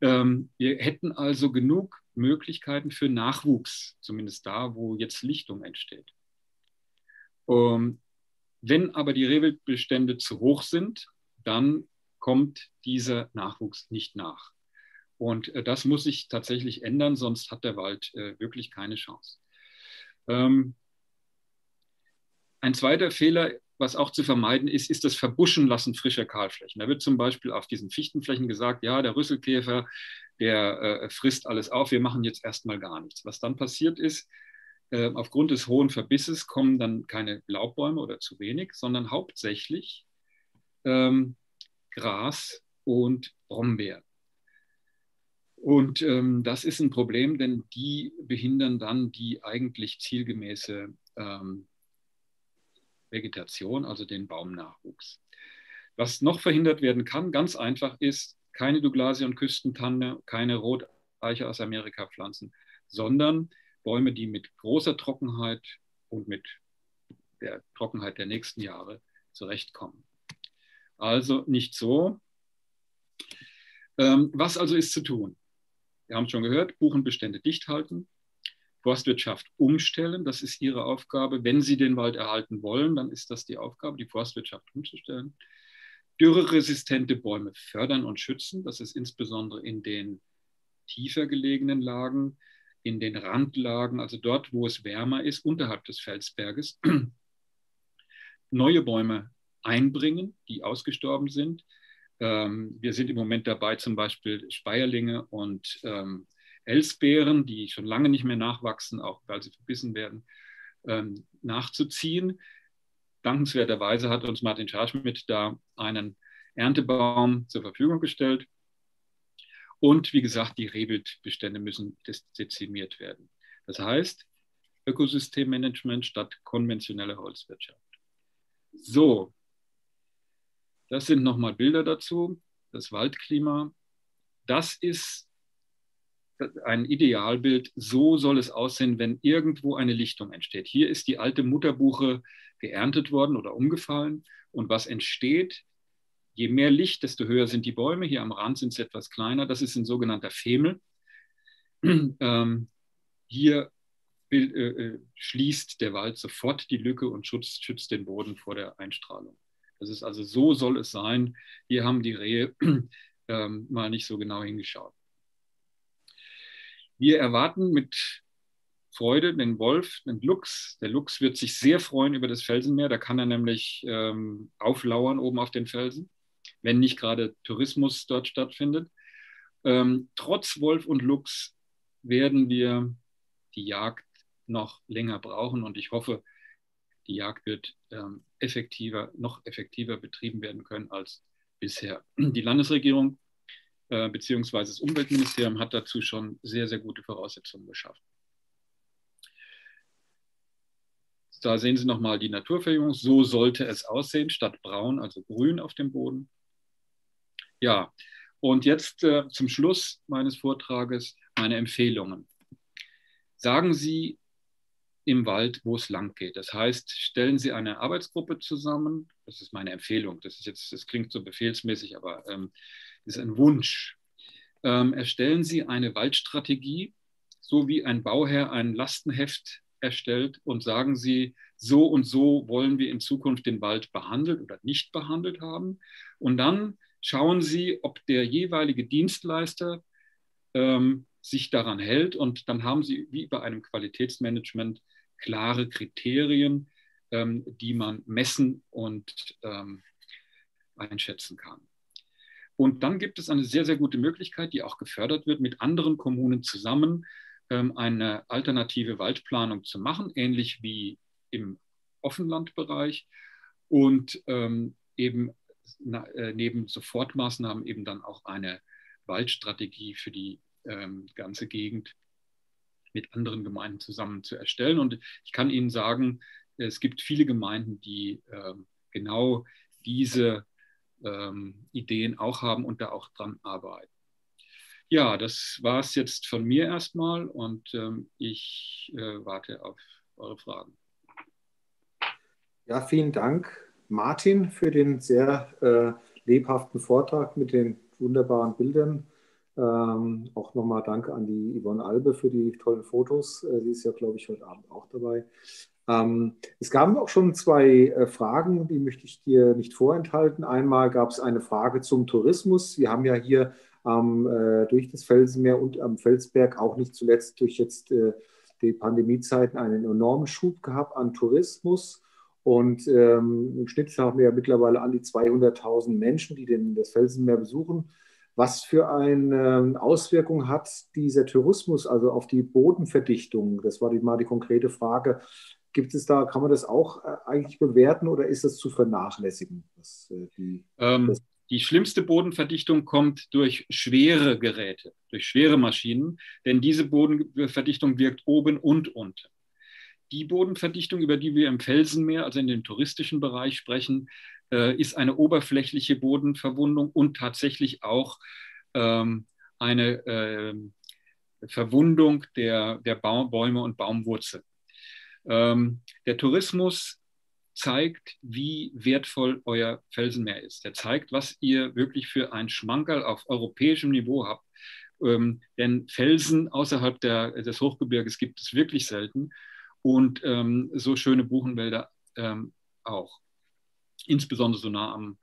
Ähm, wir hätten also genug Möglichkeiten für Nachwuchs, zumindest da, wo jetzt Lichtung entsteht. Ähm, wenn aber die Rehwildbestände zu hoch sind, dann kommt dieser Nachwuchs nicht nach. Und äh, das muss sich tatsächlich ändern, sonst hat der Wald äh, wirklich keine Chance. Ähm, ein zweiter Fehler, was auch zu vermeiden ist, ist das Verbuschenlassen frischer Kahlflächen. Da wird zum Beispiel auf diesen Fichtenflächen gesagt, ja, der Rüsselkäfer, der äh, frisst alles auf, wir machen jetzt erstmal gar nichts. Was dann passiert ist, äh, aufgrund des hohen Verbisses kommen dann keine Laubbäume oder zu wenig, sondern hauptsächlich ähm, Gras und Brombeer. Und ähm, das ist ein Problem, denn die behindern dann die eigentlich zielgemäße ähm, Vegetation, also den Baumnachwuchs. Was noch verhindert werden kann, ganz einfach, ist keine Douglasie und Küstentanne, keine Roteiche aus Amerika pflanzen, sondern Bäume, die mit großer Trockenheit und mit der Trockenheit der nächsten Jahre zurechtkommen. Also nicht so. Ähm, was also ist zu tun? Wir haben schon gehört, Buchenbestände dicht halten, Forstwirtschaft umstellen. Das ist ihre Aufgabe. Wenn sie den Wald erhalten wollen, dann ist das die Aufgabe, die Forstwirtschaft umzustellen. Dürreresistente Bäume fördern und schützen. Das ist insbesondere in den tiefer gelegenen Lagen, in den Randlagen, also dort, wo es wärmer ist, unterhalb des Felsberges. [clears throat] Neue Bäume einbringen, die ausgestorben sind. Ähm, wir sind im Moment dabei, zum Beispiel Speierlinge und ähm, Elsbeeren, die schon lange nicht mehr nachwachsen, auch weil sie verbissen werden, ähm, nachzuziehen. Dankenswerterweise hat uns Martin Scharschmidt da einen Erntebaum zur Verfügung gestellt. Und wie gesagt, die Rehwildbestände müssen dezimiert werden. Das heißt, Ökosystemmanagement statt konventionelle Holzwirtschaft. So, das sind nochmal Bilder dazu. Das Waldklima. Das ist ein Idealbild, so soll es aussehen, wenn irgendwo eine Lichtung entsteht. Hier ist die alte Mutterbuche geerntet worden oder umgefallen. Und was entsteht, je mehr Licht, desto höher sind die Bäume. Hier am Rand sind sie etwas kleiner. Das ist ein sogenannter Femel. [clears throat] Ähm, hier äh, äh, schließt der Wald sofort die Lücke und schützt, schützt den Boden vor der Einstrahlung. Das ist also so soll es sein. Hier haben die Rehe [clears throat] ähm, mal nicht so genau hingeschaut. Wir erwarten mit Freude, den Wolf, den Luchs. Der Luchs wird sich sehr freuen über das Felsenmeer. Da kann er nämlich ähm, auflauern oben auf den Felsen, wenn nicht gerade Tourismus dort stattfindet. Ähm, trotz Wolf und Luchs werden wir die Jagd noch länger brauchen und ich hoffe, die Jagd wird ähm, effektiver, noch effektiver betrieben werden können als bisher. Die Landesregierung äh, bzw. das Umweltministerium hat dazu schon sehr, sehr gute Voraussetzungen geschaffen. Da sehen Sie nochmal die Naturverjüngung. So sollte es aussehen, statt braun, also grün auf dem Boden. Ja, und jetzt äh, zum Schluss meines Vortrages meine Empfehlungen. Sagen Sie im Wald, wo es lang geht. Das heißt, stellen Sie eine Arbeitsgruppe zusammen. Das ist meine Empfehlung. Das ist jetzt, das klingt so befehlsmäßig, aber ähm, ist ein Wunsch. Ähm, erstellen Sie eine Waldstrategie, so wie ein Bauherr ein Lastenheft erstellt und sagen Sie, so und so wollen wir in Zukunft den Wald behandelt oder nicht behandelt haben. Und dann schauen Sie, ob der jeweilige Dienstleister ähm, sich daran hält. Und dann haben Sie wie bei einem Qualitätsmanagement klare Kriterien, ähm, die man messen und ähm, einschätzen kann. Und dann gibt es eine sehr, sehr gute Möglichkeit, die auch gefördert wird, mit anderen Kommunen zusammen ähm, eine alternative Waldplanung zu machen, ähnlich wie im Offenlandbereich und ähm, eben äh, neben Sofortmaßnahmen eben dann auch eine Waldstrategie für die ähm, ganze Gegend mit anderen Gemeinden zusammen zu erstellen. Und ich kann Ihnen sagen, es gibt viele Gemeinden, die genau diese ähm, Ideen auch haben und da auch dran arbeiten. Ja, das war es jetzt von mir erstmal und ähm, ich äh, warte auf eure Fragen. Ja, vielen Dank, Martin, für den sehr äh, lebhaften Vortrag mit den wunderbaren Bildern. Ähm, auch nochmal Danke an die Yvonne Albe für die tollen Fotos. Äh, sie ist ja, glaube ich, heute Abend auch dabei. Ähm, es gab auch schon zwei äh, Fragen, die möchte ich dir nicht vorenthalten. Einmal gab es eine Frage zum Tourismus. Wir haben ja hier ähm, äh, durch das Felsenmeer und am Felsberg auch nicht zuletzt durch jetzt äh, die Pandemiezeiten einen enormen Schub gehabt an Tourismus. Und ähm, im Schnitt haben wir ja mittlerweile an die 200.000 Menschen, die den, das Felsenmeer besuchen. Was für eine Auswirkung hat dieser Tourismus also auf die Bodenverdichtung? Das war die, mal die konkrete Frage. Gibt es da, kann man das auch äh, eigentlich bewerten oder ist das zu vernachlässigen? Das, äh, die, ähm, die schlimmste Bodenverdichtung kommt durch schwere Geräte, durch schwere Maschinen, denn diese Bodenverdichtung wirkt oben und unten. Die Bodenverdichtung, über die wir im Felsenmeer, also in dem touristischen Bereich sprechen, äh, ist eine oberflächliche Bodenverwundung und tatsächlich auch ähm, eine äh, Verwundung der, der Bäume und Baumwurzeln. Ähm, der Tourismus zeigt, wie wertvoll euer Felsenmeer ist. Der zeigt, was ihr wirklich für ein Schmankerl auf europäischem Niveau habt. Ähm, denn Felsen außerhalb der, des Hochgebirges gibt es wirklich selten und ähm, so schöne Buchenwälder ähm, auch, insbesondere so nah am,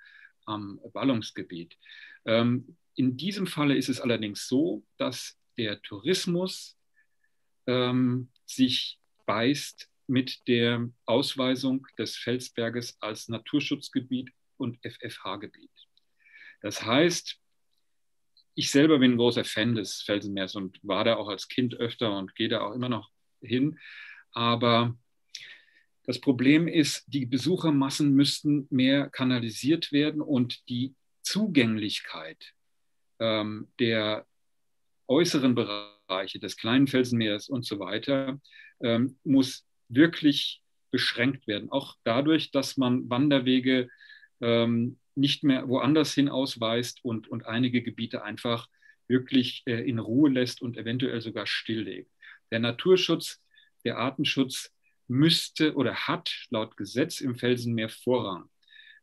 am Ballungsgebiet. Ähm, in diesem Falle ist es allerdings so, dass der Tourismus ähm, sich beißt mit der Ausweisung des Felsberges als Naturschutzgebiet und FFH-Gebiet. Das heißt, ich selber bin ein großer Fan des Felsenmeers und war da auch als Kind öfter und gehe da auch immer noch hin. Aber das Problem ist, die Besuchermassen müssten mehr kanalisiert werden und die Zugänglichkeit ähm, der äußeren Bereiche des kleinen Felsenmeers und so weiter ähm, muss wirklich beschränkt werden. Auch dadurch, dass man Wanderwege ähm, nicht mehr woanders hin ausweist und, und einige Gebiete einfach wirklich äh, in Ruhe lässt und eventuell sogar stilllegt. Der Naturschutz, der Artenschutz müsste oder hat laut Gesetz im Felsenmeer Vorrang.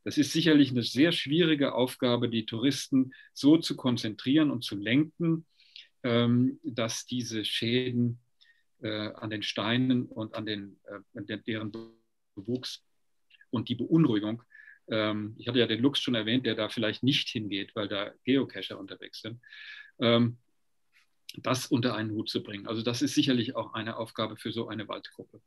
Das ist sicherlich eine sehr schwierige Aufgabe, die Touristen so zu konzentrieren und zu lenken, ähm, dass diese Schäden an den Steinen und an, den, äh, an deren Bewuchs und die Beunruhigung. Ähm, ich hatte ja den Lux schon erwähnt, der da vielleicht nicht hingeht, weil da Geocacher unterwegs sind. Ähm, das unter einen Hut zu bringen. Also das ist sicherlich auch eine Aufgabe für so eine Waldgruppe.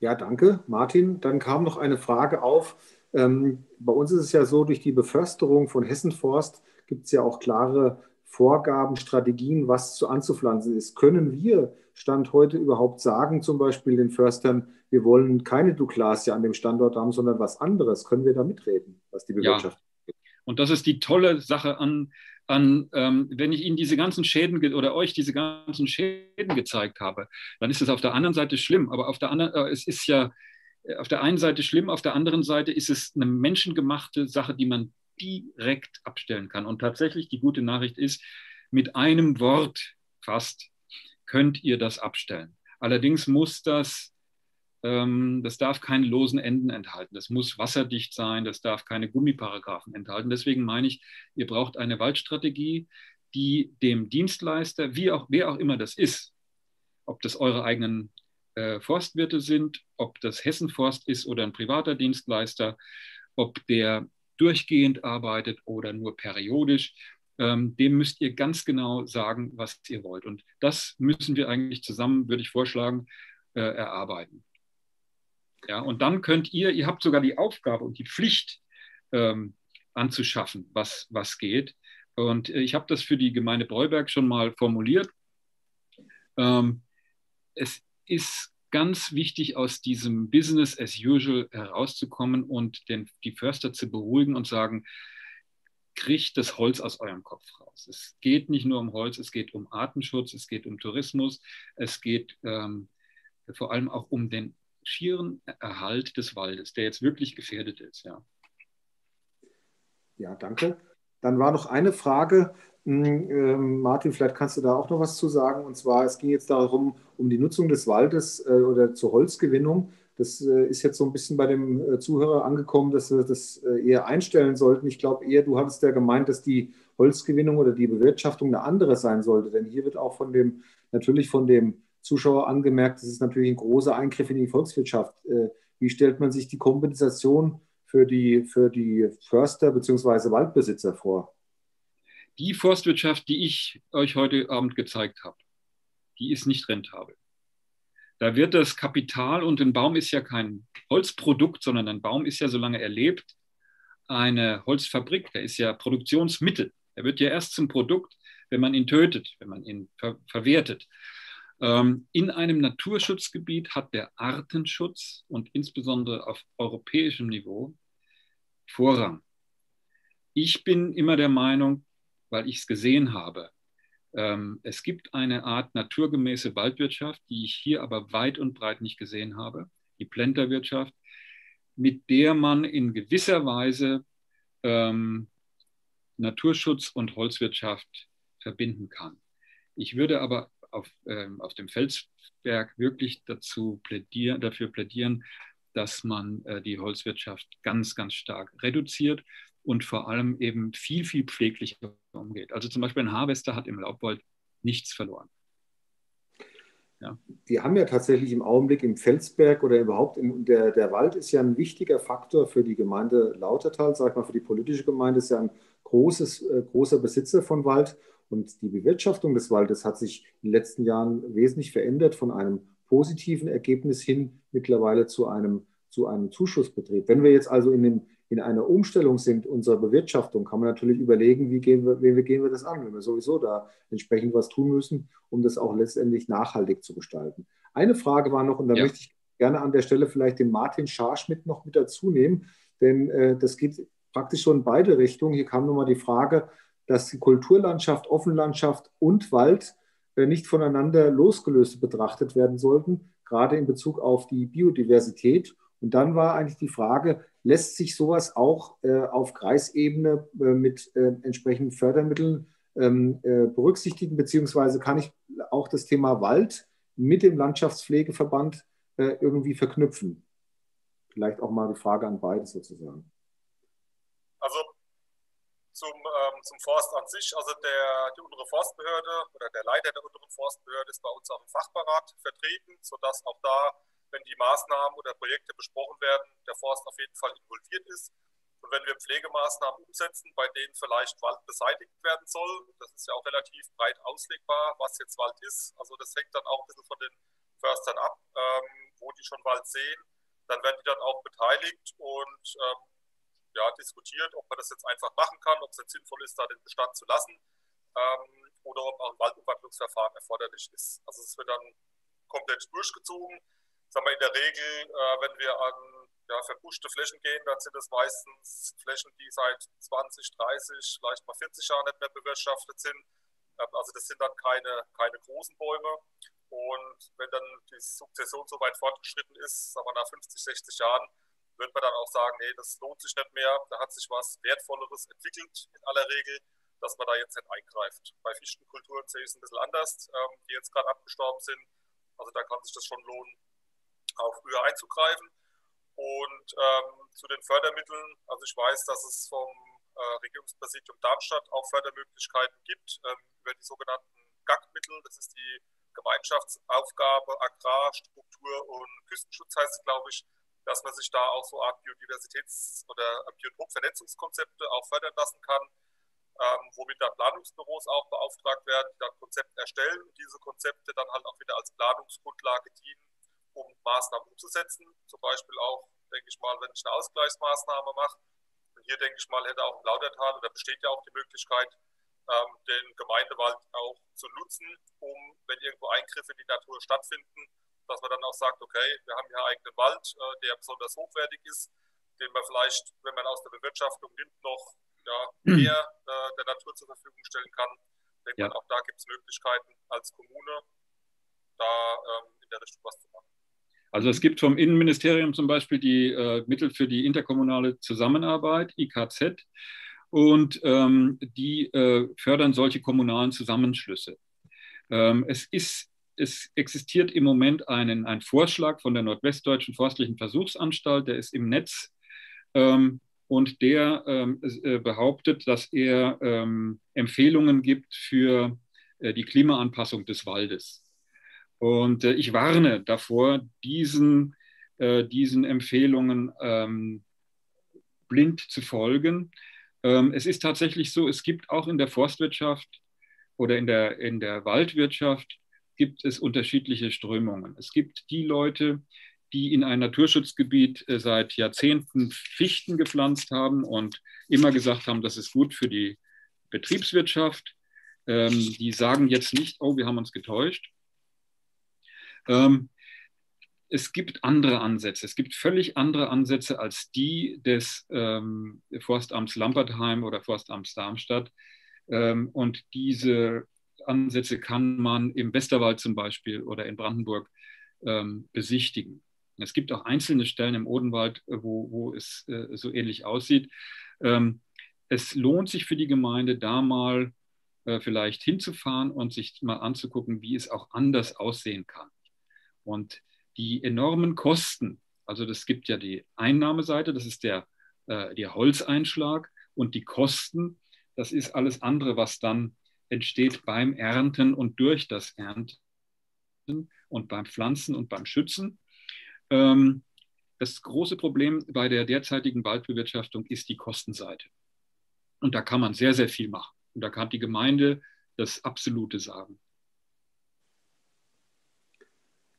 Ja, danke, Martin. Dann kam noch eine Frage auf. Ähm, bei uns ist es ja so, durch die Beförsterung von Hessenforst gibt es ja auch klare Vorgaben, Strategien, was zu anzupflanzen ist. Können wir Stand heute überhaupt sagen, zum Beispiel den Förstern, wir wollen keine Douglasie an dem Standort haben, sondern was anderes? Können wir da mitreden, was die Bewirtschaftung ja. Und das ist die tolle Sache an, an ähm, wenn ich Ihnen diese ganzen Schäden oder euch diese ganzen Schäden gezeigt habe, dann ist es auf der anderen Seite schlimm. Aber auf der anderen, äh, es ist ja äh, auf der einen Seite schlimm, auf der anderen Seite ist es eine menschengemachte Sache, die man direkt abstellen kann. Und tatsächlich die gute Nachricht ist, mit einem Wort fast könnt ihr das abstellen. Allerdings muss das, ähm, das darf keine losen Enden enthalten. Das muss wasserdicht sein, das darf keine Gummiparagraphen enthalten. Deswegen meine ich, ihr braucht eine Waldstrategie, die dem Dienstleister, wie auch, wer auch immer das ist, ob das eure eigenen äh, Forstwirte sind, ob das Hessenforst ist oder ein privater Dienstleister, ob der durchgehend arbeitet oder nur periodisch, ähm, dem müsst ihr ganz genau sagen, was ihr wollt. Und das müssen wir eigentlich zusammen, würde ich vorschlagen, äh, erarbeiten. Ja, und dann könnt ihr, ihr habt sogar die Aufgabe und die Pflicht ähm, anzuschaffen, was, was geht. Und äh, ich habe das für die Gemeinde Breuberg schon mal formuliert. Ähm, es ist ganz wichtig, aus diesem Business as usual herauszukommen und den, die Förster zu beruhigen und sagen, kriegt das Holz aus eurem Kopf raus. Es geht nicht nur um Holz, es geht um Artenschutz, es geht um Tourismus, es geht ähm, vor allem auch um den schieren Erhalt des Waldes, der jetzt wirklich gefährdet ist. Ja, ja danke. Dann war noch eine Frage, hm, ähm, Martin, vielleicht kannst du da auch noch was zu sagen. Und zwar, es ging jetzt darum, um die Nutzung des Waldes äh, oder zur Holzgewinnung. Das äh, ist jetzt so ein bisschen bei dem äh, Zuhörer angekommen, dass wir das eher einstellen sollten. Ich glaube eher, du hattest ja gemeint, dass die Holzgewinnung oder die Bewirtschaftung eine andere sein sollte. Denn hier wird auch von dem, natürlich von dem Zuschauer angemerkt, das ist natürlich ein großer Eingriff in die Volkswirtschaft. Wie stellt man sich die Kompensation für die, für die Förster bzw. Waldbesitzer vor? die Forstwirtschaft, die ich euch heute Abend gezeigt habe, die ist nicht rentabel. Da wird das Kapital und ein Baum ist ja kein Holzprodukt, sondern ein Baum ist ja, solange er lebt, eine Holzfabrik. Der ist ja Produktionsmittel. Er wird ja erst zum Produkt, wenn man ihn tötet, wenn man ihn ver verwertet. Ähm, in einem Naturschutzgebiet hat der Artenschutz und insbesondere auf europäischem Niveau Vorrang. Ich bin immer der Meinung, weil ich es gesehen habe. Ähm, es gibt eine Art naturgemäße Waldwirtschaft, die ich hier aber weit und breit nicht gesehen habe, die Plenterwirtschaft, mit der man in gewisser Weise ähm, Naturschutz und Holzwirtschaft verbinden kann. Ich würde aber auf, ähm, auf dem Felsberg wirklich dazu plädieren, dafür plädieren, dass man äh, die Holzwirtschaft ganz, ganz stark reduziert und vor allem eben viel, viel pfleglicher umgeht. Also zum Beispiel ein Harvester hat im Laubwald nichts verloren. Ja. Die haben ja tatsächlich im Augenblick im Felsberg oder überhaupt in, der, der Wald ist ja ein wichtiger Faktor für die Gemeinde Lautertal, sag ich mal, für die politische Gemeinde ist ja ein großes, äh, großer Besitzer von Wald. Und die Bewirtschaftung des Waldes hat sich in den letzten Jahren wesentlich verändert von einem positiven Ergebnis hin mittlerweile zu einem, zu einem Zuschussbetrieb. Wenn wir jetzt also in den in einer Umstellung sind unserer Bewirtschaftung, kann man natürlich überlegen, wie gehen wir, wie gehen wir das an, wenn wir sowieso da entsprechend was tun müssen, um das auch letztendlich nachhaltig zu gestalten. Eine Frage war noch, und da ja. möchte ich gerne an der Stelle vielleicht den Martin Scharschmidt noch mit dazu nehmen, denn äh, das geht praktisch so in beide Richtungen. Hier kam nochmal die Frage, dass die Kulturlandschaft, Offenlandschaft und Wald nicht voneinander losgelöst betrachtet werden sollten, gerade in Bezug auf die Biodiversität. Und dann war eigentlich die Frage, lässt sich sowas auch äh, auf Kreisebene äh, mit äh, entsprechenden Fördermitteln ähm, äh, berücksichtigen, beziehungsweise kann ich auch das Thema Wald mit dem Landschaftspflegeverband äh, irgendwie verknüpfen? Vielleicht auch mal die Frage an beide sozusagen. Zum, ähm, zum Forst an sich, also der, die untere Forstbehörde oder der Leiter der unteren Forstbehörde ist bei uns auch im Fachberat vertreten, sodass auch da wenn die Maßnahmen oder Projekte besprochen werden, der Forst auf jeden Fall involviert ist. Und wenn wir Pflegemaßnahmen umsetzen, bei denen vielleicht Wald beseitigt werden soll, das ist ja auch relativ breit auslegbar, was jetzt Wald ist. Also das hängt dann auch ein bisschen von den Förstern ab, ähm, wo die schon Wald sehen. Dann werden die dann auch beteiligt und ähm, ja, diskutiert, ob man das jetzt einfach machen kann, ob es jetzt sinnvoll ist, da den Bestand zu lassen ähm, oder ob auch ein Waldumwandlungsverfahren erforderlich ist. Also es wird dann komplett durchgezogen. Sagen wir in der Regel, äh, wenn wir an ja, verbuschte Flächen gehen, dann sind es meistens Flächen, die seit 20, 30, vielleicht mal 40 Jahren nicht mehr bewirtschaftet sind. Ähm, also das sind dann keine, keine großen Bäume. Und wenn dann die Sukzession so weit fortgeschritten ist, sagen wir nach 50, 60 Jahren, wird man dann auch sagen, nee, das lohnt sich nicht mehr, da hat sich was Wertvolleres entwickelt in aller Regel, dass man da jetzt nicht eingreift. Bei Fichtenkulturen sehe ich es ein bisschen anders, ähm, die jetzt gerade abgestorben sind. Also da kann sich das schon lohnen, auch früher einzugreifen. Und ähm, zu den Fördermitteln, also ich weiß, dass es vom äh, Regierungspräsidium Darmstadt auch Fördermöglichkeiten gibt ähm, über die sogenannten GAG-Mittel. Das ist die Gemeinschaftsaufgabe Agrar, Struktur und Küstenschutz heißt es, glaube ich, dass man sich da auch so Art Biodiversitäts- oder Biotopvernetzungskonzepte auch fördern lassen kann, ähm, womit dann Planungsbüros auch beauftragt werden, die dann Konzepte erstellen und diese Konzepte dann halt auch wieder als Planungsgrundlage dienen, um Maßnahmen umzusetzen. Zum Beispiel auch, denke ich mal, wenn ich eine Ausgleichsmaßnahme mache. Und hier denke ich mal, hätte auch im Lautertal oder besteht ja auch die Möglichkeit, ähm, den Gemeindewald auch zu nutzen, um, wenn irgendwo Eingriffe in die Natur stattfinden, dass man dann auch sagt, okay, wir haben hier eigenen Wald, äh, der besonders hochwertig ist, den man vielleicht, wenn man aus der Bewirtschaftung nimmt, noch ja, mehr äh, der Natur zur Verfügung stellen kann. Ich denke ja. mal, auch da gibt es Möglichkeiten als Kommune, da ähm, in der Richtung was zu machen. Also es gibt vom Innenministerium zum Beispiel die äh, Mittel für die interkommunale Zusammenarbeit, IKZ, und ähm, die äh, fördern solche kommunalen Zusammenschlüsse. Ähm, es ist es existiert im Moment einen, ein Vorschlag von der Nordwestdeutschen Forstlichen Versuchsanstalt, der ist im Netz ähm, und der ähm, äh, behauptet, dass er ähm, Empfehlungen gibt für äh, die Klimaanpassung des Waldes. Und äh, ich warne davor, diesen, äh, diesen Empfehlungen ähm, blind zu folgen. Ähm, es ist tatsächlich so, es gibt auch in der Forstwirtschaft oder in der, in der Waldwirtschaft gibt es unterschiedliche Strömungen. Es gibt die Leute, die in ein Naturschutzgebiet äh, seit Jahrzehnten Fichten gepflanzt haben und immer gesagt haben, das ist gut für die Betriebswirtschaft. Ähm, die sagen jetzt nicht, oh, wir haben uns getäuscht. Ähm, es gibt andere Ansätze. Es gibt völlig andere Ansätze als die des ähm, Forstamts Lampertheim oder Forstamts Darmstadt. Ähm, und diese Ansätze kann man im Westerwald zum Beispiel oder in Brandenburg ähm, besichtigen. Es gibt auch einzelne Stellen im Odenwald, äh, wo, wo es äh, so ähnlich aussieht. Ähm, es lohnt sich für die Gemeinde, da mal äh, vielleicht hinzufahren und sich mal anzugucken, wie es auch anders aussehen kann. Und die enormen Kosten, also das gibt ja die Einnahmeseite, das ist der, äh, der Holzeinschlag und die Kosten, das ist alles andere, was dann entsteht beim Ernten und durch das Ernten und beim Pflanzen und beim Schützen. Ähm, das große Problem bei der derzeitigen Waldbewirtschaftung ist die Kostenseite. Und da kann man sehr, sehr viel machen. Und da kann die Gemeinde das Absolute sagen.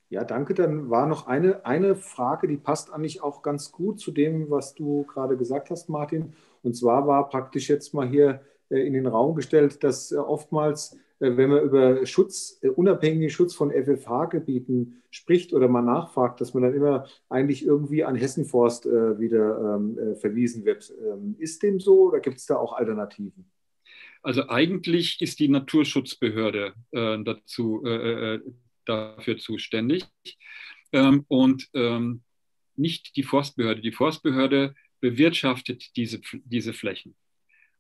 Ja, danke. Dann war noch eine, eine Frage, die passt eigentlich auch ganz gut zu dem, was du gerade gesagt hast, Martin. Und zwar war praktisch jetzt mal hier in den Raum gestellt, dass äh, oftmals, äh, wenn man über Schutz, unabhängigen Schutz von FFH-Gebieten spricht oder mal nachfragt, dass man dann immer eigentlich irgendwie an Hessenforst wieder ähm, verwiesen wird. Ähm, ist dem so oder gibt es da auch Alternativen? Also eigentlich ist die Naturschutzbehörde äh, dazu, äh, dafür zuständig ähm, und ähm, nicht die Forstbehörde. Die Forstbehörde bewirtschaftet diese, diese Flächen.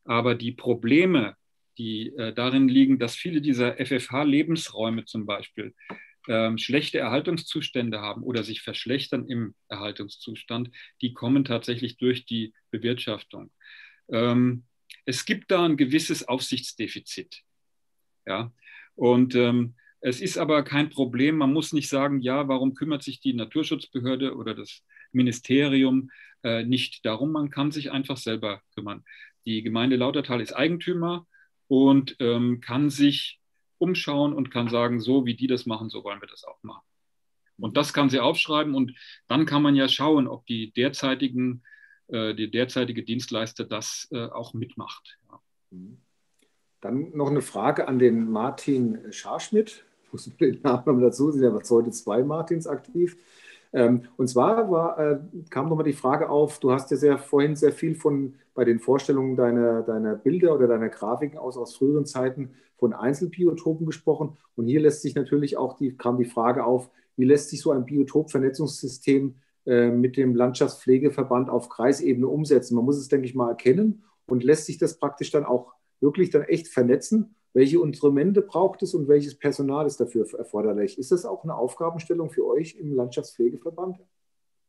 Aber die Probleme, die äh, darin liegen, dass viele dieser FFH-Lebensräume zum Beispiel ähm, schlechte Erhaltungszustände haben oder sich verschlechtern im Erhaltungszustand, die kommen tatsächlich durch die Bewirtschaftung. Ähm, es gibt da ein gewisses Aufsichtsdefizit. Ja? Und ähm, es ist aber kein Problem. Man muss nicht sagen, ja, warum kümmert sich die Naturschutzbehörde oder das Ministerium äh, nicht darum. Man kann sich einfach selber kümmern. Die Gemeinde Lautertal ist Eigentümer und ähm, kann sich umschauen und kann sagen, so wie die das machen, so wollen wir das auch machen. Und das kann sie aufschreiben und dann kann man ja schauen, ob die derzeitigen, äh, die derzeitige Dienstleister das äh, auch mitmacht. Ja. Dann noch eine Frage an den Martin Scharschmidt. Ich muss den Namen dazu, sind ja heute zwei Martins aktiv. Ähm, und zwar war, äh, kam nochmal die Frage auf, du hast ja sehr, vorhin sehr viel von bei den Vorstellungen deiner, deiner Bilder oder deiner Grafiken aus, aus früheren Zeiten von Einzelbiotopen gesprochen. Und hier lässt sich natürlich auch die, kam die Frage auf, wie lässt sich so ein Biotopvernetzungssystem äh, mit dem Landschaftspflegeverband auf Kreisebene umsetzen? Man muss es, denke ich mal, erkennen und lässt sich das praktisch dann auch wirklich dann echt vernetzen. Welche Instrumente braucht es und welches Personal ist dafür erforderlich? Ist das auch eine Aufgabenstellung für euch im Landschaftspflegeverband,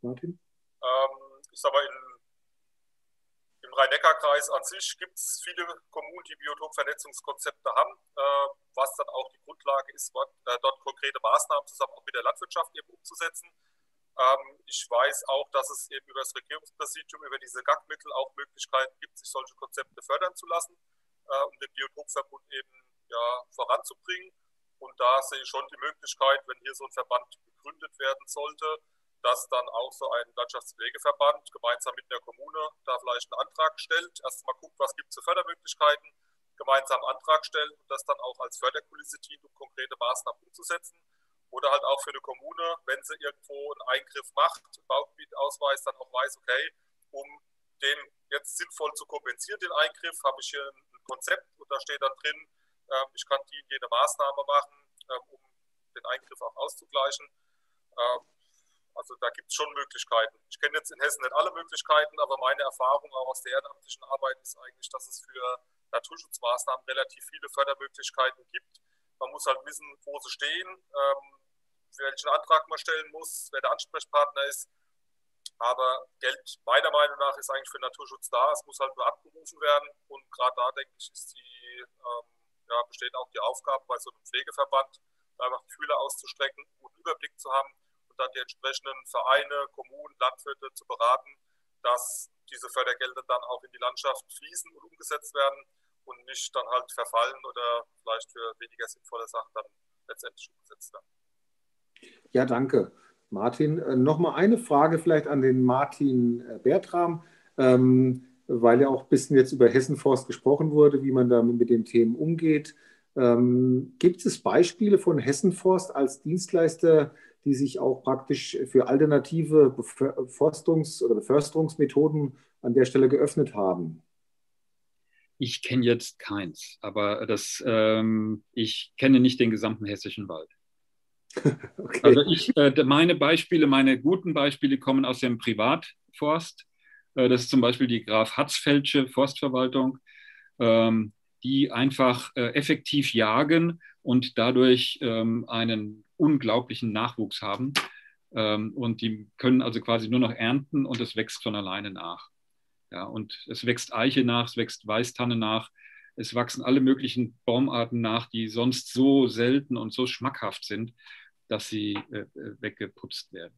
Martin? Ähm, ich sage mal, im Rhein-Neckar-Kreis an sich gibt es viele Kommunen, die Biotopvernetzungskonzepte haben, äh, was dann auch die Grundlage ist, dort, äh, dort konkrete Maßnahmen zusammen auch mit der Landwirtschaft eben umzusetzen. Ähm, ich weiß auch, dass es eben über das Regierungspräsidium, über diese GAG-Mittel auch Möglichkeiten gibt, sich solche Konzepte fördern zu lassen äh, um den Biotopverbund eben ja, voranzubringen. Und da sehe ich schon die Möglichkeit, wenn hier so ein Verband gegründet werden sollte, dass dann auch so ein Landschaftspflegeverband gemeinsam mit der Kommune da vielleicht einen Antrag stellt. Erstmal guckt, was gibt es für Fördermöglichkeiten, gemeinsam einen Antrag stellen und das dann auch als Förderkulisse dient, um konkrete Maßnahmen umzusetzen. Oder halt auch für eine Kommune, wenn sie irgendwo einen Eingriff macht, einen Baugebietausweis, dann auch weiß, okay, um den jetzt sinnvoll zu kompensieren, den Eingriff, habe ich hier ein Konzept und da steht dann drin, ähm, ich kann die jede Maßnahme machen, ähm, um den Eingriff auch auszugleichen. Ähm, also da gibt es schon Möglichkeiten. Ich kenne jetzt in Hessen nicht alle Möglichkeiten, aber meine Erfahrung auch aus der ehrenamtlichen Arbeit ist eigentlich, dass es für Naturschutzmaßnahmen relativ viele Fördermöglichkeiten gibt. Man muss halt wissen, wo sie stehen, welchen Antrag man stellen muss, wer der Ansprechpartner ist. Aber Geld, meiner Meinung nach, ist eigentlich für Naturschutz da. Es muss halt nur abgerufen werden. Und gerade da, denke ich, die, ähm, ja, besteht auch die Aufgabe bei so einem Pflegeverband, einfach die Fühler auszustrecken, einen guten Überblick zu haben und dann die entsprechenden Vereine, Kommunen, Landwirte zu beraten, dass diese Fördergelder dann auch in die Landschaft fließen und umgesetzt werden und nicht dann halt verfallen oder vielleicht für weniger sinnvolle Sachen dann letztendlich umgesetzt werden. Ja, danke. Martin. Äh, Nochmal eine Frage vielleicht an den Martin äh, Bertram, ähm, weil ja auch ein bisschen jetzt über Hessenforst gesprochen wurde, wie man da mit den Themen umgeht. Ähm, gibt es Beispiele von Hessenforst als Dienstleister, die sich auch praktisch für alternative Beforstungs- oder Beförsterungsmethoden an der Stelle geöffnet haben? Ich kenne jetzt keins, aber das, ähm, ich kenne nicht den gesamten hessischen Wald. [laughs] Okay. Also ich, äh, meine Beispiele, meine guten Beispiele kommen aus dem Privatforst. Äh, das ist zum Beispiel die Graf Hatzfeldsche Forstverwaltung, ähm, die einfach äh, effektiv jagen und dadurch ähm, einen unglaublichen Nachwuchs haben. Ähm, und die können also quasi nur noch ernten und es wächst von alleine nach. Ja, und es wächst Eiche nach, es wächst Weißtanne nach, es wachsen alle möglichen Baumarten nach, die sonst so selten und so schmackhaft sind dass sie äh, äh, weggeputzt werden.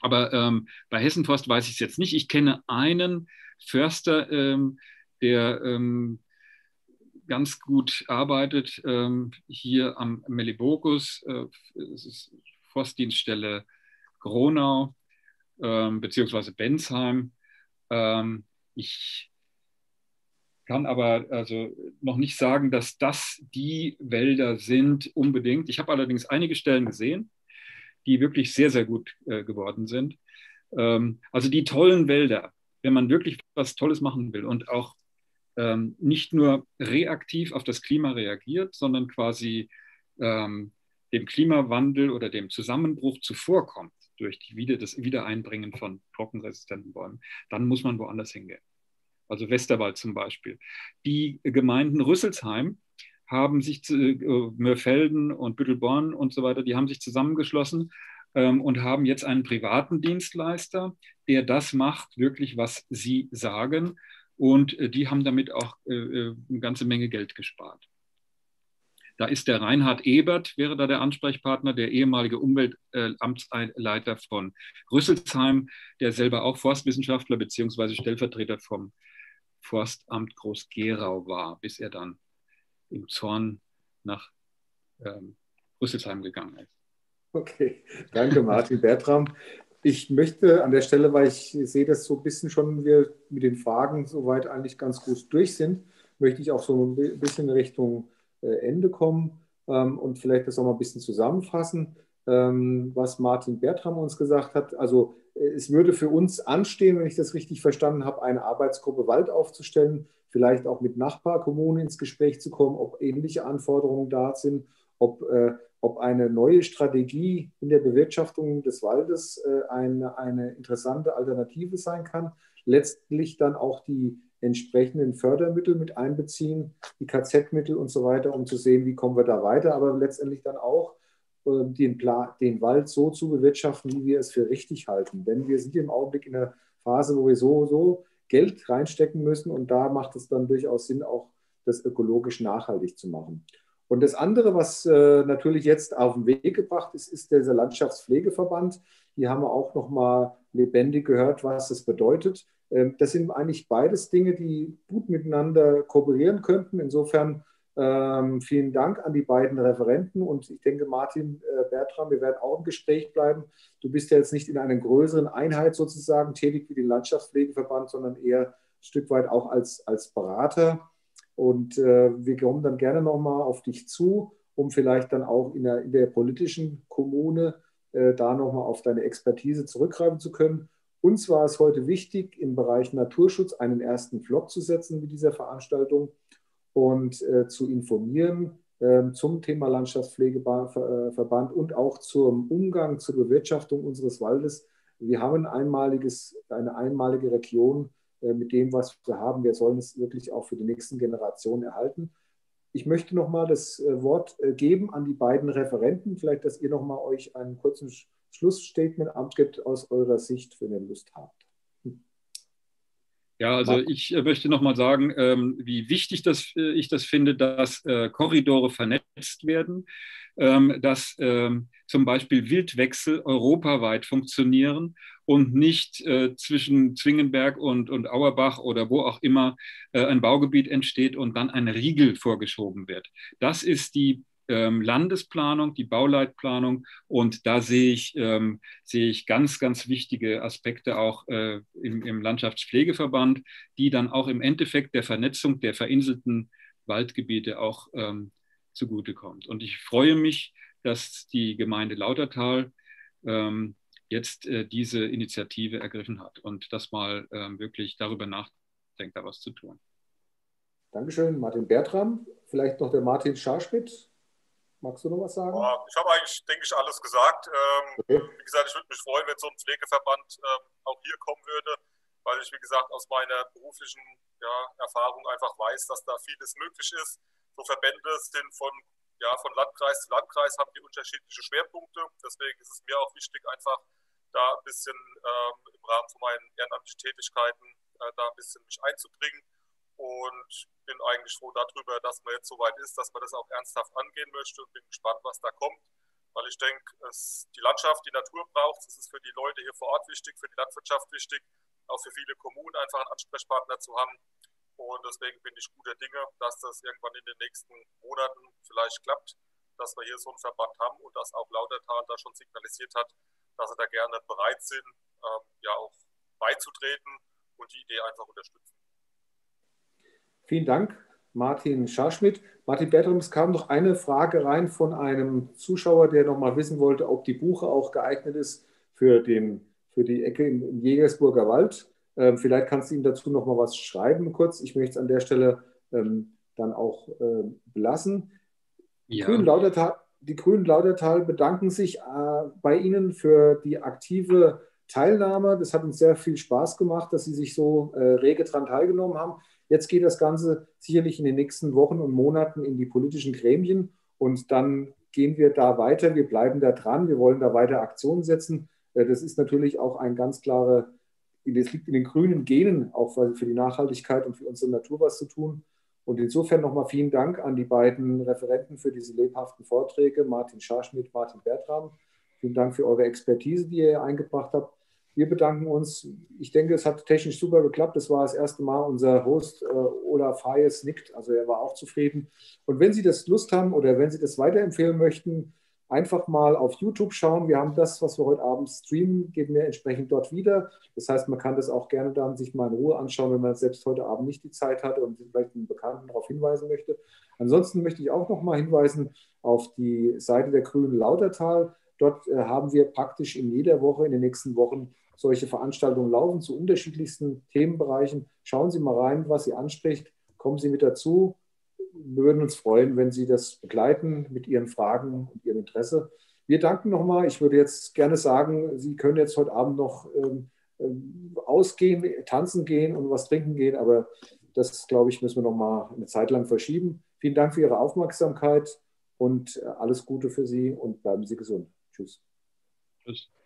Aber ähm, bei Hessenforst weiß ich es jetzt nicht. Ich kenne einen Förster, ähm, der ähm, ganz gut arbeitet ähm, hier am Melibogus, äh, Forstdienststelle Gronau ähm, beziehungsweise Bensheim. Ähm, ich kann aber also noch nicht sagen, dass das die Wälder sind unbedingt. Ich habe allerdings einige Stellen gesehen, die wirklich sehr, sehr gut äh, geworden sind. Ähm, also die tollen Wälder, wenn man wirklich was Tolles machen will und auch ähm, nicht nur reaktiv auf das Klima reagiert, sondern quasi ähm, dem Klimawandel oder dem Zusammenbruch zuvorkommt durch die das Wiedereinbringen von trockenresistenten Bäumen, dann muss man woanders hingehen also Westerwald zum Beispiel. Die Gemeinden Rüsselsheim haben sich, äh, Mörfelden und Büttelborn und so weiter, die haben sich zusammengeschlossen ähm, und haben jetzt einen privaten Dienstleister, der das macht, wirklich, was sie sagen. Und äh, die haben damit auch äh, äh eine ganze Menge Geld gespart. Da ist der Reinhard Ebert, wäre da der Ansprechpartner, der ehemalige Umweltamtsleiter von Rüsselsheim, der selber auch Forstwissenschaftler bzw. Stellvertreter vom Forstamt Groß-Gerau war, bis er dann im Zorn nach ähm, Rüsselsheim gegangen ist. Okay, danke Martin Bertram. Ich möchte an der Stelle, weil ich sehe, dass so ein bisschen schon wir mit den Fragen soweit eigentlich ganz gut durch sind, möchte ich auch so ein bisschen Richtung äh, Ende kommen ähm, und vielleicht das auch mal ein bisschen zusammenfassen, was Martin Bertram uns gesagt hat. Also äh, es würde für uns anstehen, wenn ich das richtig verstanden habe, eine Arbeitsgruppe Wald aufzustellen, vielleicht auch mit Nachbarkommunen ins Gespräch zu kommen, ob ähnliche Anforderungen da sind, ob äh, ob eine neue Strategie in der Bewirtschaftung des Waldes äh, eine, eine interessante Alternative sein kann. Letztlich dann auch die entsprechenden Fördermittel mit einbeziehen, die KZ-Mittel und so weiter, um zu sehen, wie kommen wir da weiter, aber letztendlich dann auch äh, den, den Wald so zu bewirtschaften, wie wir es für richtig halten. Denn wir sind im Augenblick in einer Phase, wo wir so, so Geld reinstecken müssen und da macht es dann durchaus Sinn, auch das ökologisch nachhaltig zu machen. Und das andere, was äh, natürlich jetzt auf den Weg gebracht ist, ist dieser Landschaftspflegeverband. Hier haben wir auch noch mal lebendig gehört, was das bedeutet. Ähm, das sind eigentlich beides Dinge, die gut miteinander kooperieren könnten. Insofern ähm, vielen Dank an die beiden Referenten und ich denke, Martin äh, Bertram, wir werden auch im Gespräch bleiben. Du bist ja jetzt nicht in einer größeren Einheit sozusagen tätig wie den Landschaftspflegeverband, sondern eher ein Stück weit auch als, als Berater. Und äh, wir kommen dann gerne nochmal auf dich zu, um vielleicht dann auch in der, in der politischen Kommune äh, da nochmal auf deine Expertise zurückgreifen zu können. Uns war es heute wichtig, im Bereich Naturschutz einen ersten Vlog zu setzen mit dieser Veranstaltung und äh, zu informieren äh, zum Thema Landschaftspflegeverband und auch zum Umgang zur Bewirtschaftung unseres Waldes. Wir haben ein einmaliges, eine einmalige Region, äh, mit dem, was wir haben. Wir sollen es wirklich auch für die nächsten Generationen erhalten. Ich möchte noch mal das äh, Wort äh, geben an die beiden Referenten. Vielleicht, dass ihr noch mal euch einen kurzen Schlussstatement abgibt aus eurer Sicht, wenn ihr Lust habt. Ja, also ich möchte noch mal sagen, ähm, wie wichtig das, ich das finde, dass Korridore vernetzt werden, ähm, dass ähm, zum Beispiel Wildwechsel europaweit funktionieren und nicht äh, zwischen Zwingenberg und, und Auerbach oder wo auch immer äh, ein Baugebiet entsteht und dann ein Riegel vorgeschoben wird. Das ist die ähm, Landesplanung, die Bauleitplanung und da sehe ich, ähm, sehe ich ganz, ganz wichtige Aspekte auch äh, im, im Landschaftspflegeverband, die dann auch im Endeffekt der Vernetzung der verinselten Waldgebiete auch ähm, zugutekommt. Und ich freue mich, dass die Gemeinde Lautertal ähm, jetzt äh, diese Initiative ergriffen hat und das mal ähm, wirklich darüber nachdenkt, da was zu tun. Dankeschön, Martin Bertram. Vielleicht noch der Martin Scharschmidt. Magst du noch was sagen? Ja, ich habe eigentlich, denke ich, alles gesagt. Ähm, okay. Wie gesagt, ich würde mich freuen, wenn so ein Pflegeverband ähm, auch hier kommen würde, weil ich, wie gesagt, aus meiner beruflichen ja, Erfahrung einfach weiß, dass da vieles möglich ist. So Verbände sind von, ja, von Landkreis zu Landkreis, haben die unterschiedliche Schwerpunkte. Deswegen ist es mir auch wichtig, einfach da ein bisschen ähm, im Rahmen von meinen ehrenamtlichen Tätigkeiten äh, da ein bisschen mich einzubringen und bin eigentlich froh darüber, dass man jetzt so weit ist, dass man das auch ernsthaft angehen möchte und bin gespannt, was da kommt, weil ich denke, die Landschaft, die Natur braucht, es ist für die Leute hier vor Ort wichtig, für die Landwirtschaft wichtig, auch für viele Kommunen einfach einen Ansprechpartner zu haben. Und deswegen bin ich guter Dinge, dass das irgendwann in den nächsten Monaten vielleicht klappt, dass wir hier so einen Verband haben und dass auch Lautertal da schon signalisiert hat, dass sie da gerne bereit sind, ähm, ja auch beizutreten und die Idee einfach unterstützen. Vielen Dank, Martin Scharschmidt. Martin Bertram, es kam noch eine Frage rein von einem Zuschauer, der noch mal wissen wollte, ob die Buche auch geeignet ist für, den, für die Ecke im, Jägersburger Wald. Ähm, vielleicht kannst du ihm dazu noch mal was schreiben kurz. Ich möchte es an der Stelle ähm, dann auch äh, belassen. Ja. Grün die Grünen Lautertal bedanken sich äh, bei Ihnen für die aktive Teilnahme. Das hat uns sehr viel Spaß gemacht, dass Sie sich so äh, rege daran teilgenommen haben. Jetzt geht das Ganze sicherlich in den nächsten Wochen und Monaten in die politischen Gremien und dann gehen wir da weiter. Wir bleiben da dran. Wir wollen da weiter Aktionen setzen. Äh, das ist natürlich auch ein ganz klarer, das liegt in den grünen Genen, auch für die Nachhaltigkeit und für unsere Natur was zu tun. Und insofern nochmal vielen Dank an die beiden Referenten für diese lebhaften Vorträge, Martin Scharschmidt, Martin Bertram. Vielen Dank für eure Expertise, die ihr eingebracht habt. Wir bedanken uns. Ich denke, es hat technisch super geklappt. Das war das erste Mal. Unser Host äh, Olaf Hayes nickt, also er war auch zufrieden. Und wenn Sie das Lust haben oder wenn Sie das weiterempfehlen möchten, einfach mal auf YouTube schauen. Wir haben das, was wir heute Abend streamen, geben wir entsprechend dort wieder. Das heißt, man kann das auch gerne dann sich mal in Ruhe anschauen, wenn man selbst heute Abend nicht die Zeit hat und vielleicht einen Bekannten darauf hinweisen möchte. Ansonsten möchte ich auch noch mal hinweisen auf die Seite der Grünen Lautertal. Dort äh, haben wir praktisch in jeder Woche, in den nächsten Wochen solche Veranstaltungen laufen zu unterschiedlichsten Themenbereichen. Schauen Sie mal rein, was Sie anspricht. Kommen Sie mit dazu. Wir würden uns freuen, wenn Sie das begleiten mit Ihren Fragen und Ihrem Interesse. Wir danken nochmal. Ich würde jetzt gerne sagen, Sie können jetzt heute Abend noch ähm, ähm, ausgehen, tanzen gehen und was trinken gehen, aber das, glaube ich, müssen wir nochmal eine Zeit lang verschieben. Vielen Dank für Ihre Aufmerksamkeit und äh, alles Gute für Sie und bleiben Sie gesund. Tschüss. Tschüss.